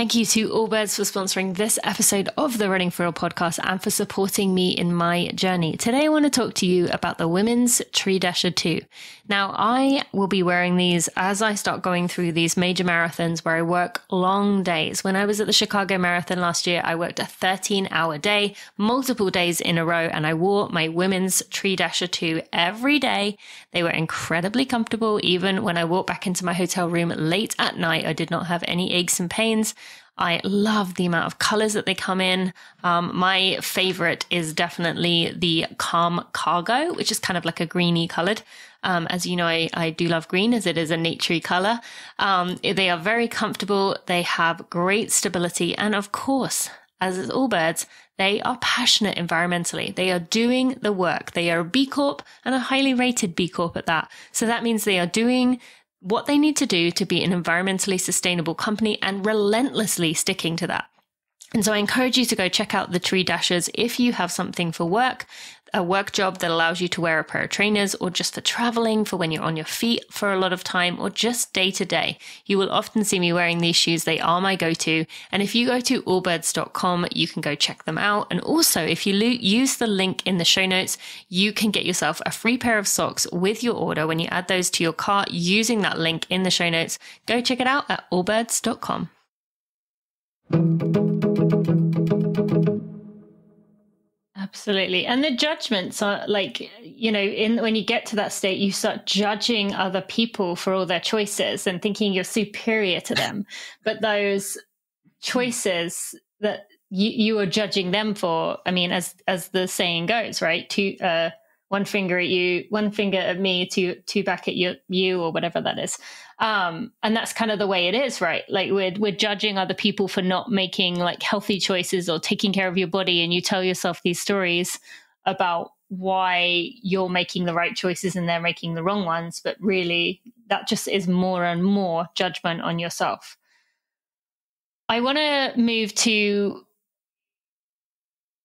Thank you to Allbirds for sponsoring this episode of the Running for Real podcast and for supporting me in my journey. Today, I want to talk to you about the Women's Tree Dasher 2. Now, I will be wearing these as I start going through these major marathons where I work long days. When I was at the Chicago Marathon last year, I worked a 13 hour day, multiple days in a row, and I wore my Women's Tree Dasher 2 every day. They were incredibly comfortable. Even when I walked back into my hotel room late at night, I did not have any aches and pains. I love the amount of colors that they come in. Um, my favorite is definitely the Calm Cargo, which is kind of like a greeny colored. Um, as you know, I, I, do love green as it is a naturey color. Um, they are very comfortable. They have great stability. And of course, as is Allbirds, they are passionate environmentally. They are doing the work. They are a B Corp and a highly rated B Corp at that. So that means they are doing what they need to do to be an environmentally sustainable company and relentlessly sticking to that. And so I encourage you to go check out the Tree Dashers if you have something for work a work job that allows you to wear a pair of trainers or just for traveling, for when you're on your feet for a lot of time, or just day to day. You will often see me wearing these shoes. They are my go to. And if you go to allbirds.com, you can go check them out. And also, if you lo- use the link in the show notes, you can get yourself a free pair of socks with your order when you add those to your cart using that link in the show notes. Go check it out at allbirds.com. Absolutely. And the judgments are like, you know, in when you get to that state, you start judging other people for all their choices and thinking you're superior to them. but those choices that you, you are judging them for, I mean, as as the saying goes, right? To uh one finger at you, one finger at me, two two back at you, you or whatever that is. Um, and that's kind of the way it is, right? Like we're we're judging other people for not making like healthy choices or taking care of your body, and you tell yourself these stories about why you're making the right choices and they're making the wrong ones, but really that just is more and more judgment on yourself. I want to move to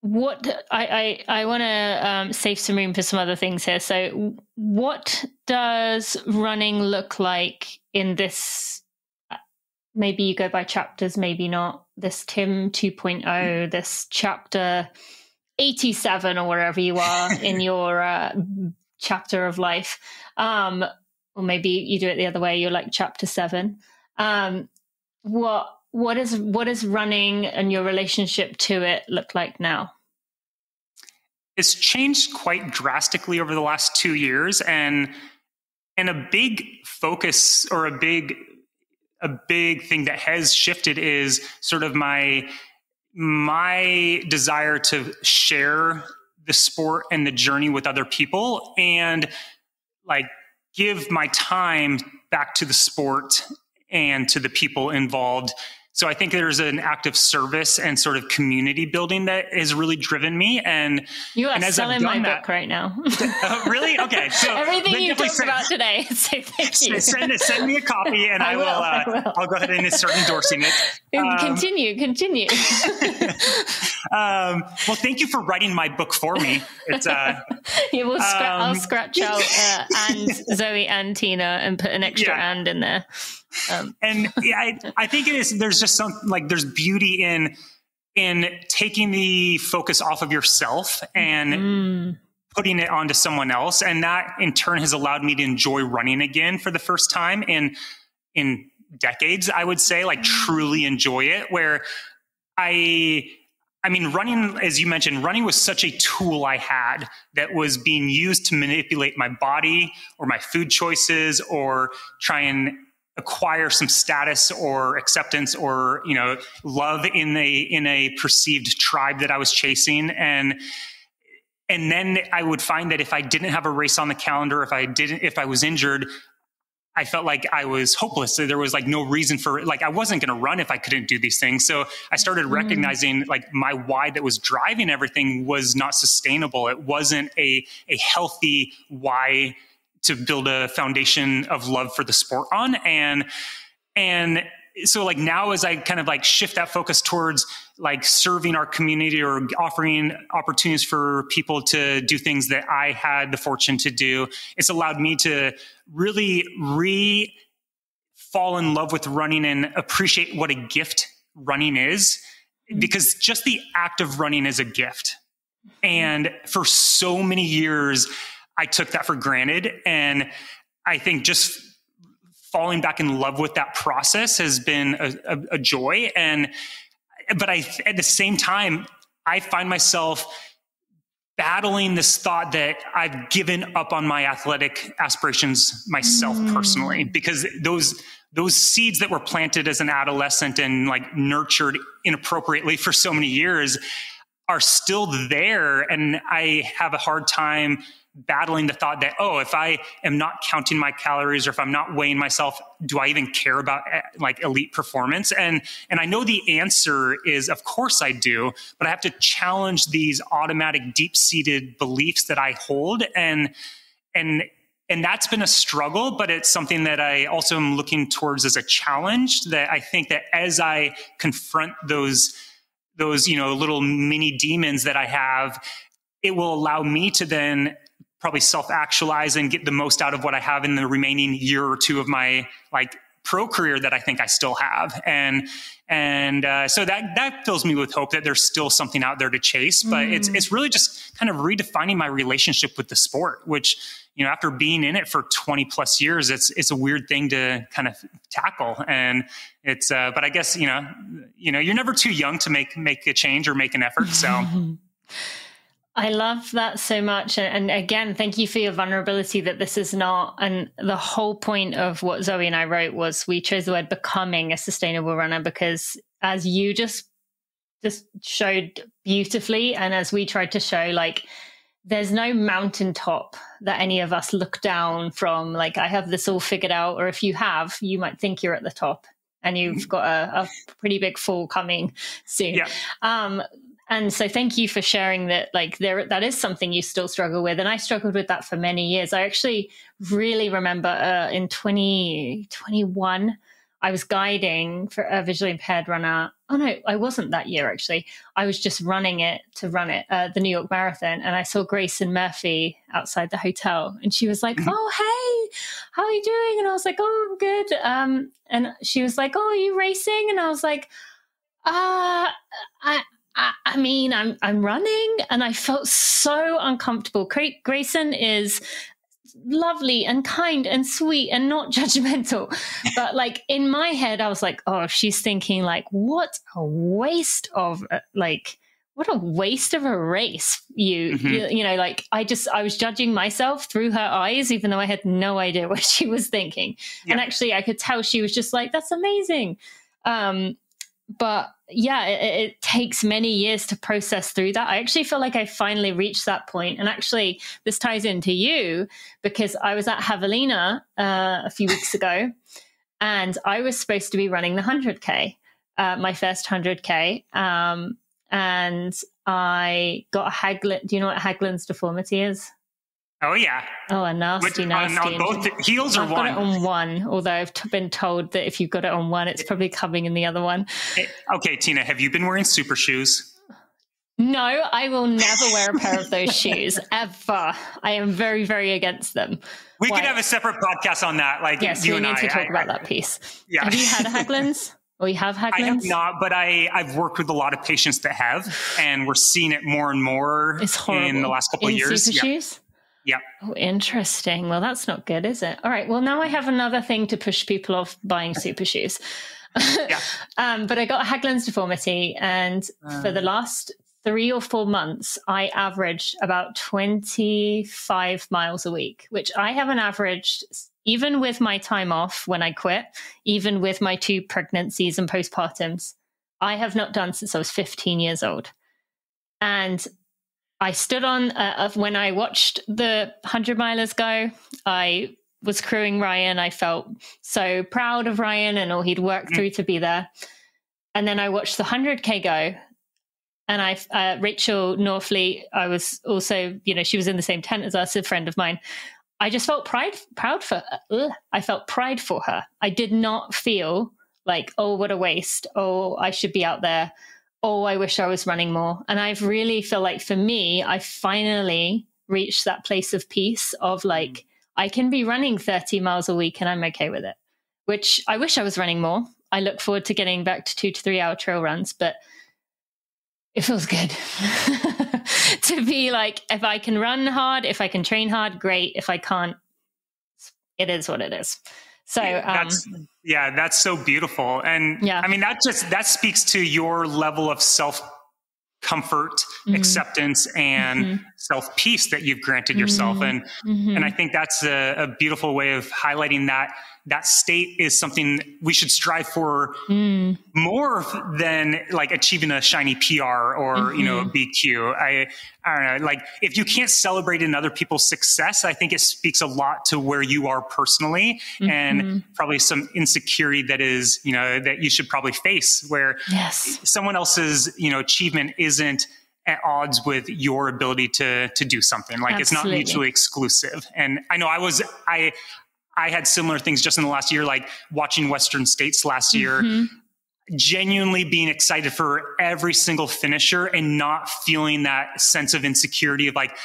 what I I, I want to um, save some room for some other things here. So, what does running look like in this? Uh, maybe you go by chapters, maybe not. This Tim 2.0, this chapter 87 or wherever you are in your uh, chapter of life. Um, or maybe you do it the other way. You're like chapter seven. Um, what what is what is running and your relationship to it look like now? It's changed quite drastically over the last two years, and and a big focus or a big a big thing that has shifted is sort of my my desire to share the sport and the journey with other people and like give my time back to the sport and to the people involved so I think there's an active service and sort of community building that has really driven me. And you are and selling my that, book right now. uh, really? Okay. So everything you talked send, about today. So thank you. Send, send me a copy, and I, I will. Uh, I will. I'll go ahead and start endorsing it. Um, continue. Continue. um, well, thank you for writing my book for me. It's. Uh, yeah, we'll scra- I'll um, scratch out uh, and Zoe and Tina and put an extra yeah. and in there. Um. And I, I think it is. There's just some like there's beauty in in taking the focus off of yourself and mm. putting it onto someone else, and that in turn has allowed me to enjoy running again for the first time in in decades. I would say, like, mm. truly enjoy it. Where I I mean, running, as you mentioned, running was such a tool I had that was being used to manipulate my body or my food choices or try and acquire some status or acceptance or you know love in a in a perceived tribe that I was chasing and and then I would find that if I didn't have a race on the calendar if I didn't if I was injured I felt like I was hopeless. There was like no reason for like I wasn't going to run if I couldn't do these things. So I started mm. recognizing like my why that was driving everything was not sustainable. It wasn't a a healthy why to build a foundation of love for the sport on. And and so like now as i kind of like shift that focus towards like serving our community or offering opportunities for people to do things that i had the fortune to do it's allowed me to really re fall in love with running and appreciate what a gift running is. Mm-hmm. Because just the act of running is a gift. And for so many years I took that for granted. And I think just falling back in love with that process has been a, a, a joy. And, but I, at the same time, I find myself battling this thought that I've given up on my athletic aspirations myself mm. personally, because those, those seeds that were planted as an adolescent and like nurtured inappropriately for so many years are still there. And I have a hard time battling the thought that oh if i am not counting my calories or if i'm not weighing myself do i even care about eh, like elite performance? And and i know the answer is of course i do but i have to challenge these automatic deep seated beliefs that i hold. And and and that's been a struggle but it's something that i also am looking towards as a challenge that i think that as i confront those those you know little mini demons that i have it will allow me to then probably self actualize and get the most out of what I have in the remaining year or two of my like pro career that I think I still have. And and uh, so that that fills me with hope that there's still something out there to chase. But mm. it's it's really just kind of redefining my relationship with the sport, which you know after being in it for 20 plus years, it's it's a weird thing to kind of tackle. And it's uh, but I guess you know you know you're never too young to make make a change or make an effort. So. I love that so much. And again, thank you for your vulnerability that this is not. And the whole point of what Zoe and I wrote was we chose the word becoming a sustainable runner because as you just just showed beautifully and as we tried to show like there's no mountaintop that any of us look down from like i have this all figured out or if you have you might think you're at the top and you've got a, a pretty big fall coming soon yeah. um, and so thank you for sharing that like there that is something you still struggle with. And i struggled with that for many years. I actually really remember uh, in 2021 i was guiding for a visually impaired runner. Oh no i wasn't that year actually. I was just running it to run it uh, the new york marathon. And i saw grayson murphy outside the hotel. And she was like mm-hmm. oh hey how are you doing? And i was like oh i'm good. Um, and she was like oh are you racing? And i was like uh, I, I, mean, I'm I'm running, and I felt so uncomfortable. Grayson is lovely and kind and sweet and not judgmental. but like in my head, I was like, oh, she's thinking like, what a waste of like, what a waste of a race. You, mm-hmm. you, you know, like I just, I was judging myself through her eyes, even though I had no idea what she was thinking. Yeah. And actually, I could tell she was just like, that's amazing. Um, but yeah, it, it, takes many years to process through that. I actually feel like I finally reached that point. And actually, this ties into you because I was at Javelina uh, a few weeks ago and I was supposed to be running the 100K, uh, my first 100K. Um, and I got a Haglund. Do you know what Haglund's deformity is? Oh yeah. Oh, a nasty, Which, nasty. On, on both heels or I've one? got it on one. Although I've t- been told that if you've got it on one, it's probably coming in the other one. Eh, okay, Tina, have you been wearing super shoes? No, I will never wear a pair of those shoes ever. I am very, very against them. We Why? could have a separate podcast on that. Like, yes, we need I, to talk I, about I, that piece. Yeah. Have you had Haglunds? Or you have Haglunds? I have not, but I, I've worked with a lot of patients that have, and we're seeing it more and more in the last couple in of years. Super yeah. shoes? Yeah. Oh, interesting. Well, that's not good, is it? All right. Well, now I have another thing to push people off buying super shoes. yeah. um, but I got a Haglund's deformity, and uh. for the last three or four months, I averaged about 25 miles a week, which I haven't averaged even with my time off when I quit, even with my two pregnancies and postpartums. I have not done since I was 15 years old. And I stood on uh, when I watched the 100 milers go. I was crewing Ryan. I felt so proud of Ryan and all he'd worked mm. through to be there. And then I watched the 100K go. And I, uh, Rachel Norfleet, I was also, you know, she was in the same tent as us, a friend of mine. I just felt pride, proud for her. I felt pride for her. I did not feel like, oh, what a waste. Oh, I should be out there oh, I wish I was running more. And I've really feel like for me, I finally reached that place of peace of like, mm. I can be running 30 miles a week and I'm okay with it, which I wish I was running more. I look forward to getting back to two to three hour trail runs, but it feels good to be like, if I can run hard, if I can train hard, great. If I can't, it is what it is. So um, that's yeah, that's so beautiful, and yeah, I mean that just that speaks to your level of self comfort, mm-hmm. acceptance, and mm-hmm. self peace that you've granted yourself, mm-hmm. and and I mm-hmm. think that's a, a beautiful way of highlighting that that state is something we should strive for mm. more than like achieving a shiny PR or mm-hmm. you know mm-hmm. BQ. I I don't know. Like if you can't celebrate in other people's success, I think it speaks a lot to where you are personally mm-hmm. and probably some insecurity that is you know that you should probably face where yes. someone else's you know achievement isn't at odds with your ability to to do something like Absolutely. it's not mutually exclusive and i know i was i I had similar things just in the last year, like watching Western States last year, mm-hmm. genuinely being excited for every single finisher and not feeling that sense of insecurity of like,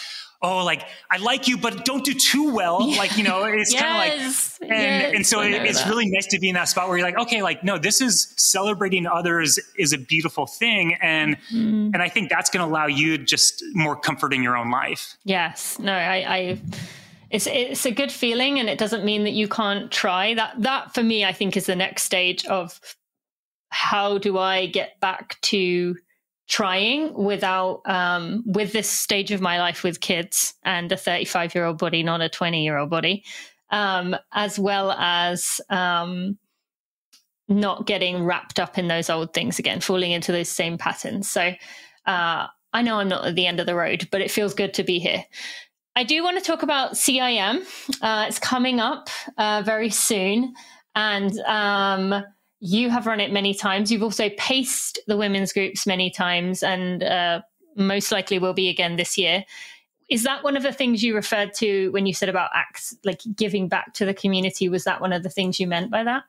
oh, like I like you, but don't do too well. Yeah. Like, you know, it's yes. kind of like, and, yes. and so it, it's that. really nice to be in that spot where you're like, okay, like, no, this is celebrating others is a beautiful thing. And, mm. and I think that's going to allow you just more comfort in your own life. Yes. No, I, I, it's it's a good feeling and it doesn't mean that you can't try. That that for me i think is the next stage of how do i get back to trying without um, with this stage of my life with kids and a 35 year old body not a 20 year old body um, as well as um, not getting wrapped up in those old things again falling into those same patterns. So uh, i know i'm not at the end of the road but it feels good to be here I do want to talk about CIM. Uh, it's coming up uh, very soon. And um, you have run it many times. You've also paced the women's groups many times, and uh, most likely will be again this year. Is that one of the things you referred to when you said about acts like giving back to the community? Was that one of the things you meant by that?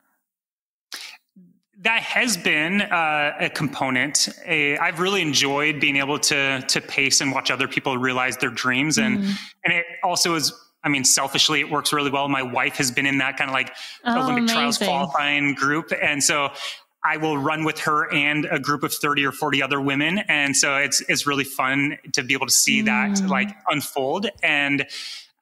That has been uh, a component. i I've really enjoyed being able to to pace and watch other people realize their dreams, and mm. and it also is. I mean, selfishly, it works really well. My wife has been in that kind of like oh, Olympic amazing. trials qualifying group, and so I will run with her and a group of 30 or 40 other women. And so it's, it's really fun to be able to see mm. that like unfold. And,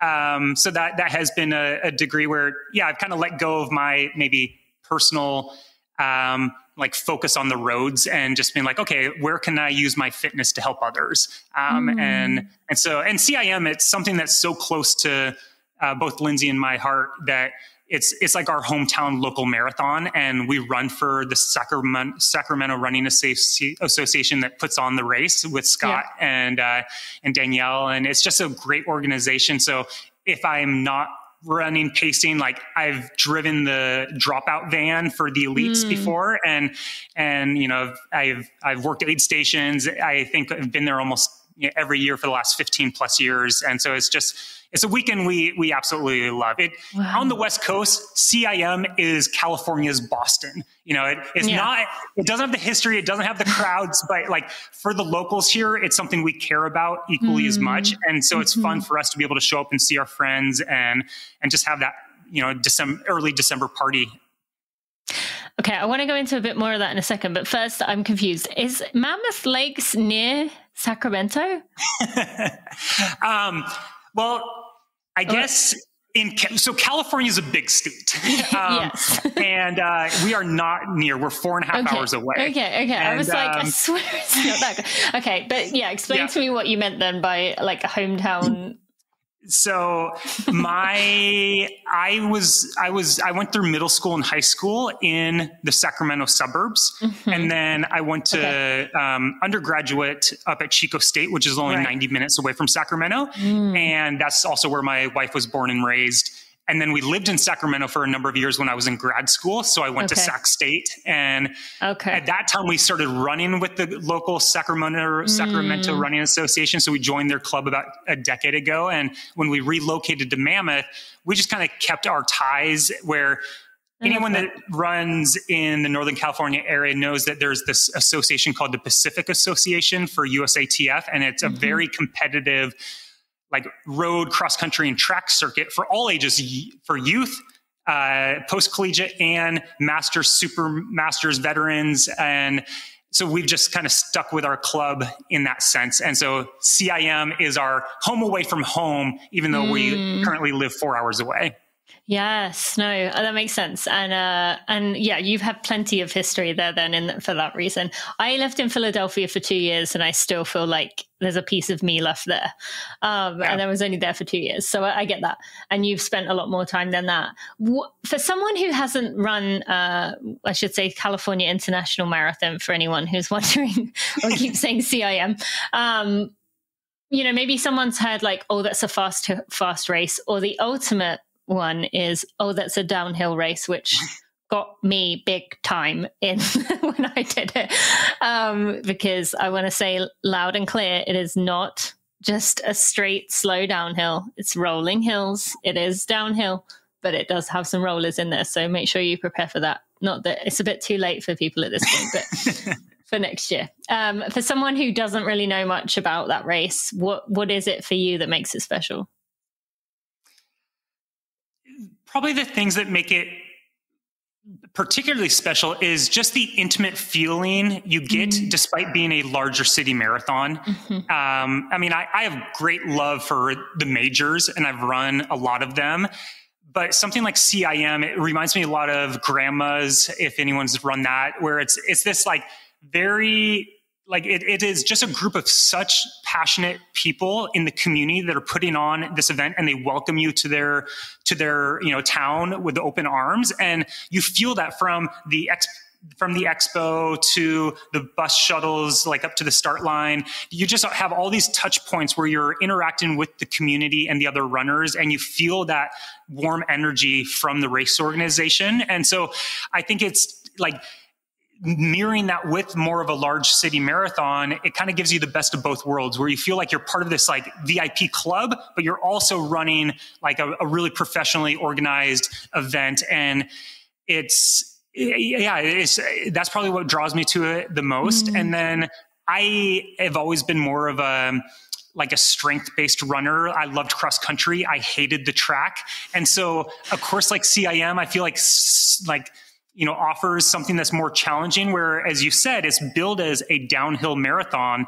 um, so that, that has been a, a degree where, yeah, I've kind of let go of my maybe personal, um, like focus on the roads and just being like, okay, where can I use my fitness to help others? Um, mm. and, and so, and CIM, it's something that's so close to, uh, both Lindsay and my heart that it's it's like our hometown local marathon, and we run for the Sacramento, Sacramento Running Association that puts on the race with Scott yeah. and uh, and Danielle, and it's just a great organization. So if I'm not running pacing like i've driven the dropout van for the elites mm. before and and you know i've i've worked aid stations i think i've been there almost every year for the last 15 plus years and so it's just it's a weekend we we absolutely love. It wow. on the West Coast, CIM is California's Boston. You know, it, it's yeah. not it doesn't have the history, it doesn't have the crowds, but like for the locals here, it's something we care about equally mm. as much. And so it's mm-hmm. fun for us to be able to show up and see our friends and and just have that, you know, December early December party Okay, I want to go into a bit more of that in a second, but first I'm confused. Is Mammoth Lakes near Sacramento? um, well, I guess in so California is a big state, um, yes, and uh, we are not near. We're four and a half okay. hours away. Okay, okay. And, I was like, um, I swear it's not that. Good. Okay, but yeah, explain yeah. to me what you meant then by like a hometown so my i was i was i went through middle school and high school in the sacramento suburbs mm-hmm. and then i went to okay. um, undergraduate up at chico state which is only right. 90 minutes away from sacramento mm. and that's also where my wife was born and raised and then we lived in Sacramento for a number of years when I was in grad school. So I went okay. to Sac State. And okay. at that time, we started running with the local Sacramento, mm. Running Association. So we joined their club about a decade ago. And when we relocated to Mammoth, we just kind of kept our ties where anyone that runs in the Northern California area knows that there's this association called the Pacific Association for USATF. And it's a mm-hmm. very competitive like road, cross country, and track circuit for all ages, for youth, uh, post collegiate, and masters, super masters, veterans, and so we've just kind of stuck with our club in that sense. And so CIM is our home away from home, even though mm. we currently live four hours away. Yes, no, uh, that makes sense, and uh, and yeah, you've had plenty of history there. Then, in, for that reason, I lived in Philadelphia for two years, and I still feel like there's a piece of me left there. Um, yeah. And I was only there for two years, so I, I, get that. And you've spent a lot more time than that. For someone who hasn't run, uh, I should say, California International Marathon, for anyone who's wondering, or keep saying CIM. Um, you know, maybe someone's heard like, "Oh, that's a fast fast race," or the ultimate one is, oh, that's a downhill race, which got me big time in when I did it. Um, because I want to say loud and clear, it is not just a straight, slow downhill. It's rolling hills. It is downhill, but it does have some rollers in there. So make sure you prepare for that. Not that it's a bit too late for people at this point, but for next year. Um, for someone who doesn't really know much about that race, what what is it for you that makes it special? Probably the things that make it particularly special is just the intimate feeling you get mm-hmm. despite being a larger city marathon. Mm-hmm. Um, I mean, I, I, have great love for the majors and I've run a lot of them. But something like CIM, it reminds me a lot of grandmas, if anyone's run that, where it's it's this like very like it, it is just a group of such passionate people in the community that are putting on this event and they welcome you to their to their you know town with open arms. And you feel that from the ex from the expo to the bus shuttles like up to the start line. You just have all these touch points where you're interacting with the community and the other runners and you feel that warm energy from the race organization. And so i think it's like mirroring that with more of a large city marathon, it kind of gives you the best of both worlds where you feel like you're part of this like VIP club, but you're also running like a, a really professionally organized event. And it's, yeah, it's, that's probably what draws me to it the most. Mm-hmm. And then I have always been more of a, like a strength based runner. I loved cross country. I hated the track. And so a course like CIM, I feel like, like, you know, offers something that's more challenging, where, as you said, it's billed as a downhill marathon.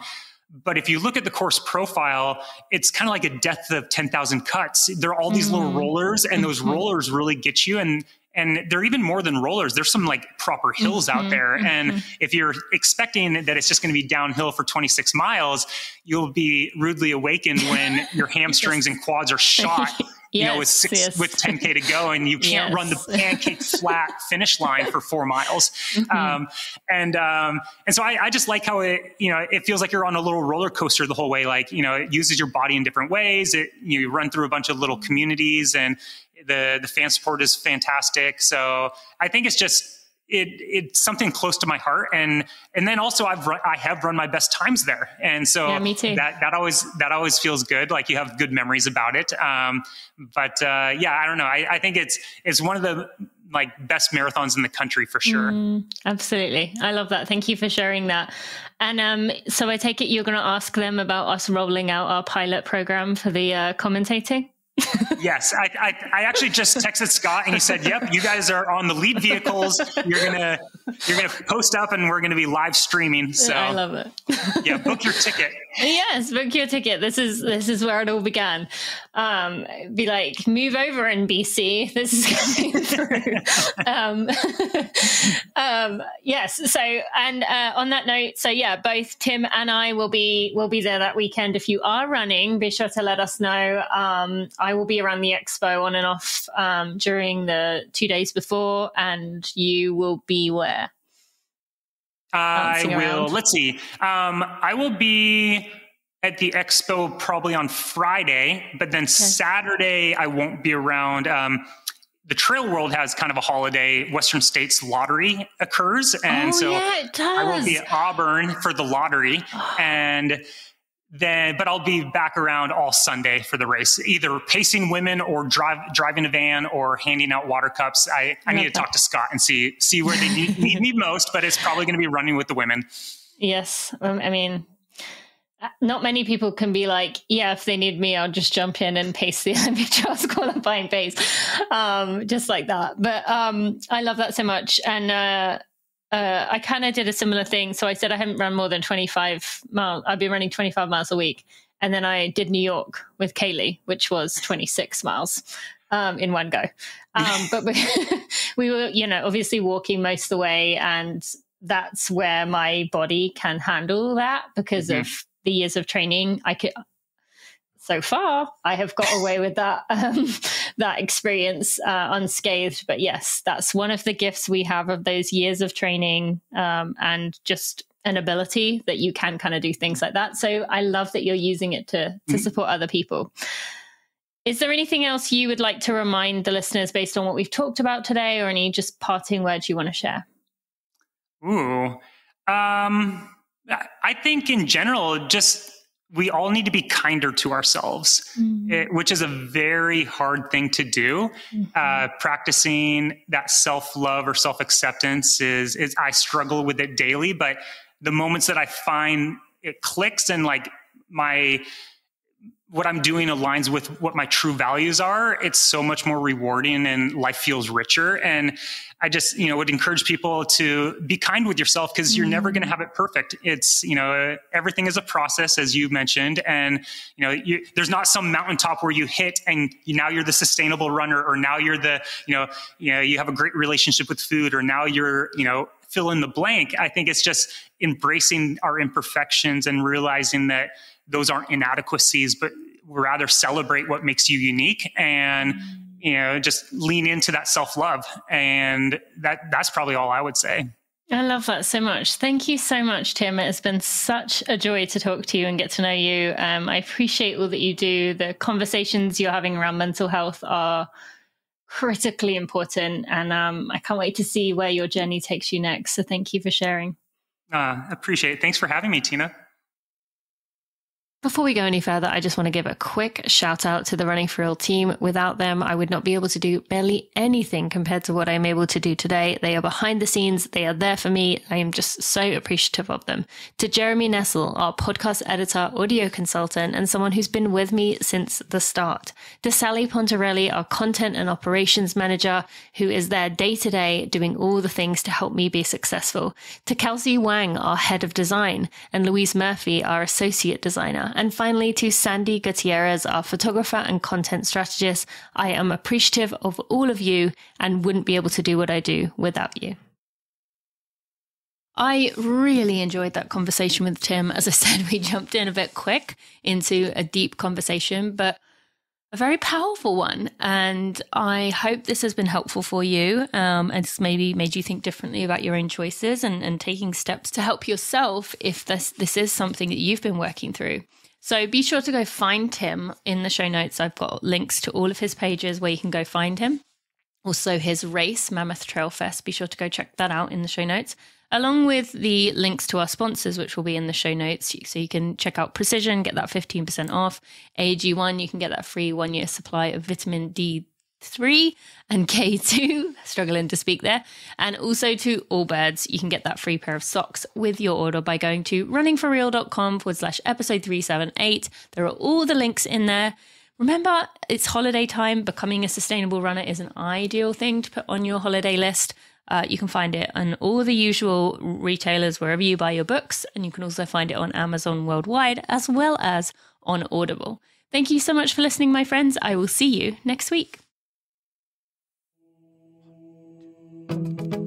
But if you look at the course profile, it's kind of like a depth of 10,000 cuts. There are all these mm. little rollers, and those mm-hmm. rollers really get you. And and they're even more than rollers. There's some like proper hills mm-hmm, out there. Mm-hmm. And if you're expecting that it's just going to be downhill for 26 miles, you'll be rudely awakened when your hamstrings and quads are shot you know, with six yes. with 10k to go, and you can't yes. run the pancake flat finish line for four miles. Mm-hmm. Um, and um, and so I, I, just like how it you know it feels like you're on a little roller coaster the whole way. Like you know, it uses your body in different ways. It you run through a bunch of little communities, and the the fan support is fantastic. So I think it's just it, it's something close to my heart. And and then also I've run, I have run my best times there. And so yeah, me too. that that always that always feels good. Like you have good memories about it. Um, but uh, yeah I don't know. I, I think it's it's one of the like best marathons in the country for sure. Mm, absolutely. I love that. Thank you for sharing that. And um, so I take it you're going to ask them about us rolling out our pilot program for the uh, commentating yes, I, I, I, actually just texted Scott and he said, "Yep, you guys are on the lead vehicles. You're gonna you're gonna post up and we're gonna be live streaming." So I love it. yeah, book your ticket. Yes, book your ticket. This is this is where it all began. Um, be like, move over NBC. This is coming through. um, um, yes. So, and uh, on that note, so yeah, both Tim and I will be will be there that weekend. If you are running, be sure to let us know. Um, I will be around the expo on and off um, during the two days before, and you will be where? I will. Around. Let's see. Um, I will be at the expo probably on Friday, but then okay. Saturday I won't be around. Um, the Trail World has kind of a holiday. Western States Lottery occurs, and oh, so yeah, I will be at Auburn for the lottery, and then but I'll be back around all Sunday for the race, either pacing women or drive, driving a van or handing out water cups. I, I need to talk to Scott and see see where they need, need me most, but it's probably going to be running with the women. Yes, um, I mean, uh, not many people can be like, yeah, if they need me, I'll just jump in and pace the Olympic trials qualifying pace, um, just like that. But um, I love that so much, and. Uh, uh, I kind of did a similar thing. So I said I hadn't run more than 25 miles. I've been running 25 miles a week. And then I did New York with Kaylee, which was 26 miles um, in one go. Um, but we, we were, you know, obviously walking most of the way. And that's where my body can handle that because mm-hmm. of the years of training. I could, so far I have got away with that um, that experience uh, unscathed. But yes, that's one of the gifts we have of those years of training um, and just an ability that you can kind of do things like that. So I love that you're using it to to mm-hmm. support other people. Is there anything else you would like to remind the listeners based on what we've talked about today, or any just parting words you want to share? Ooh, um, I think in general, just we all need to be kinder to ourselves, mm-hmm. it, which is a very hard thing to do. Mm-hmm. Uh, practicing that self love or self acceptance is, is, I struggle with it daily, but the moments that I find it clicks and like my, what I'm doing aligns with what my true values are, it's so much more rewarding and life feels richer. And I just, you know, would encourage people to be kind with yourself because you're mm. never going to have it perfect. It's, you know, everything is a process, as you mentioned. And, you know, you, there's not some mountaintop where you hit and you, now you're the sustainable runner or now you're the, you know, you know, you have a great relationship with food or now you're, you know, fill in the blank. I think it's just embracing our imperfections and realizing that, those aren't inadequacies, but rather celebrate what makes you unique and you know just lean into that self love. And that that's probably all I would say. I love that so much. Thank you so much, Tim. It has been such a joy to talk to you and get to know you. Um, I appreciate all that you do. The conversations you're having around mental health are critically important. And um, I can't wait to see where your journey takes you next. So thank you for sharing. Uh, appreciate it. Thanks for having me, Tina. Before we go any further, I just want to give a quick shout out to the Running for Real team. Without them, I would not be able to do barely anything compared to what I'm able to do today. They are behind the scenes. They are there for me. I am just so appreciative of them. To Jeremy Nessel, our podcast editor, audio consultant, and someone who's been with me since the start. To Sally Pontarelli, our content and operations manager, who is there day to day doing all the things to help me be successful. To Kelsey Wang, our head of design, and Louise Murphy, our associate designer. And finally, to Sandy Gutierrez, our photographer and content strategist, I am appreciative of all of you and wouldn't be able to do what I do without you. I really enjoyed that conversation with Tim. As I said, we jumped in a bit quick into a deep conversation, but a very powerful one. And I hope this has been helpful for you um, and it's maybe made you think differently about your own choices and, and taking steps to help yourself if this, this is something that you've been working through. So be sure to go find Tim in the show notes. I've got links to all of his pages where you can go find him. Also, his race, Mammoth Trail Fest. Be sure to go check that out in the show notes, along with the links to our sponsors, which will be in the show notes. So you can check out Precision, get that 15% off. AG1, you can get that free one year supply of vitamin D three and K2, struggling to speak there. And also to Allbirds, you can get that free pair of socks with your order by going to runningforreal.com forward slash episode 378. There are all the links in there. Remember, it's holiday time. Becoming a sustainable runner is an ideal thing to put on your holiday list. Uh, you can find it on all the usual retailers wherever you buy your books, and you can also find it on Amazon worldwide as well as on Audible. Thank you so much for listening, my friends. I will see you next week. Thank you.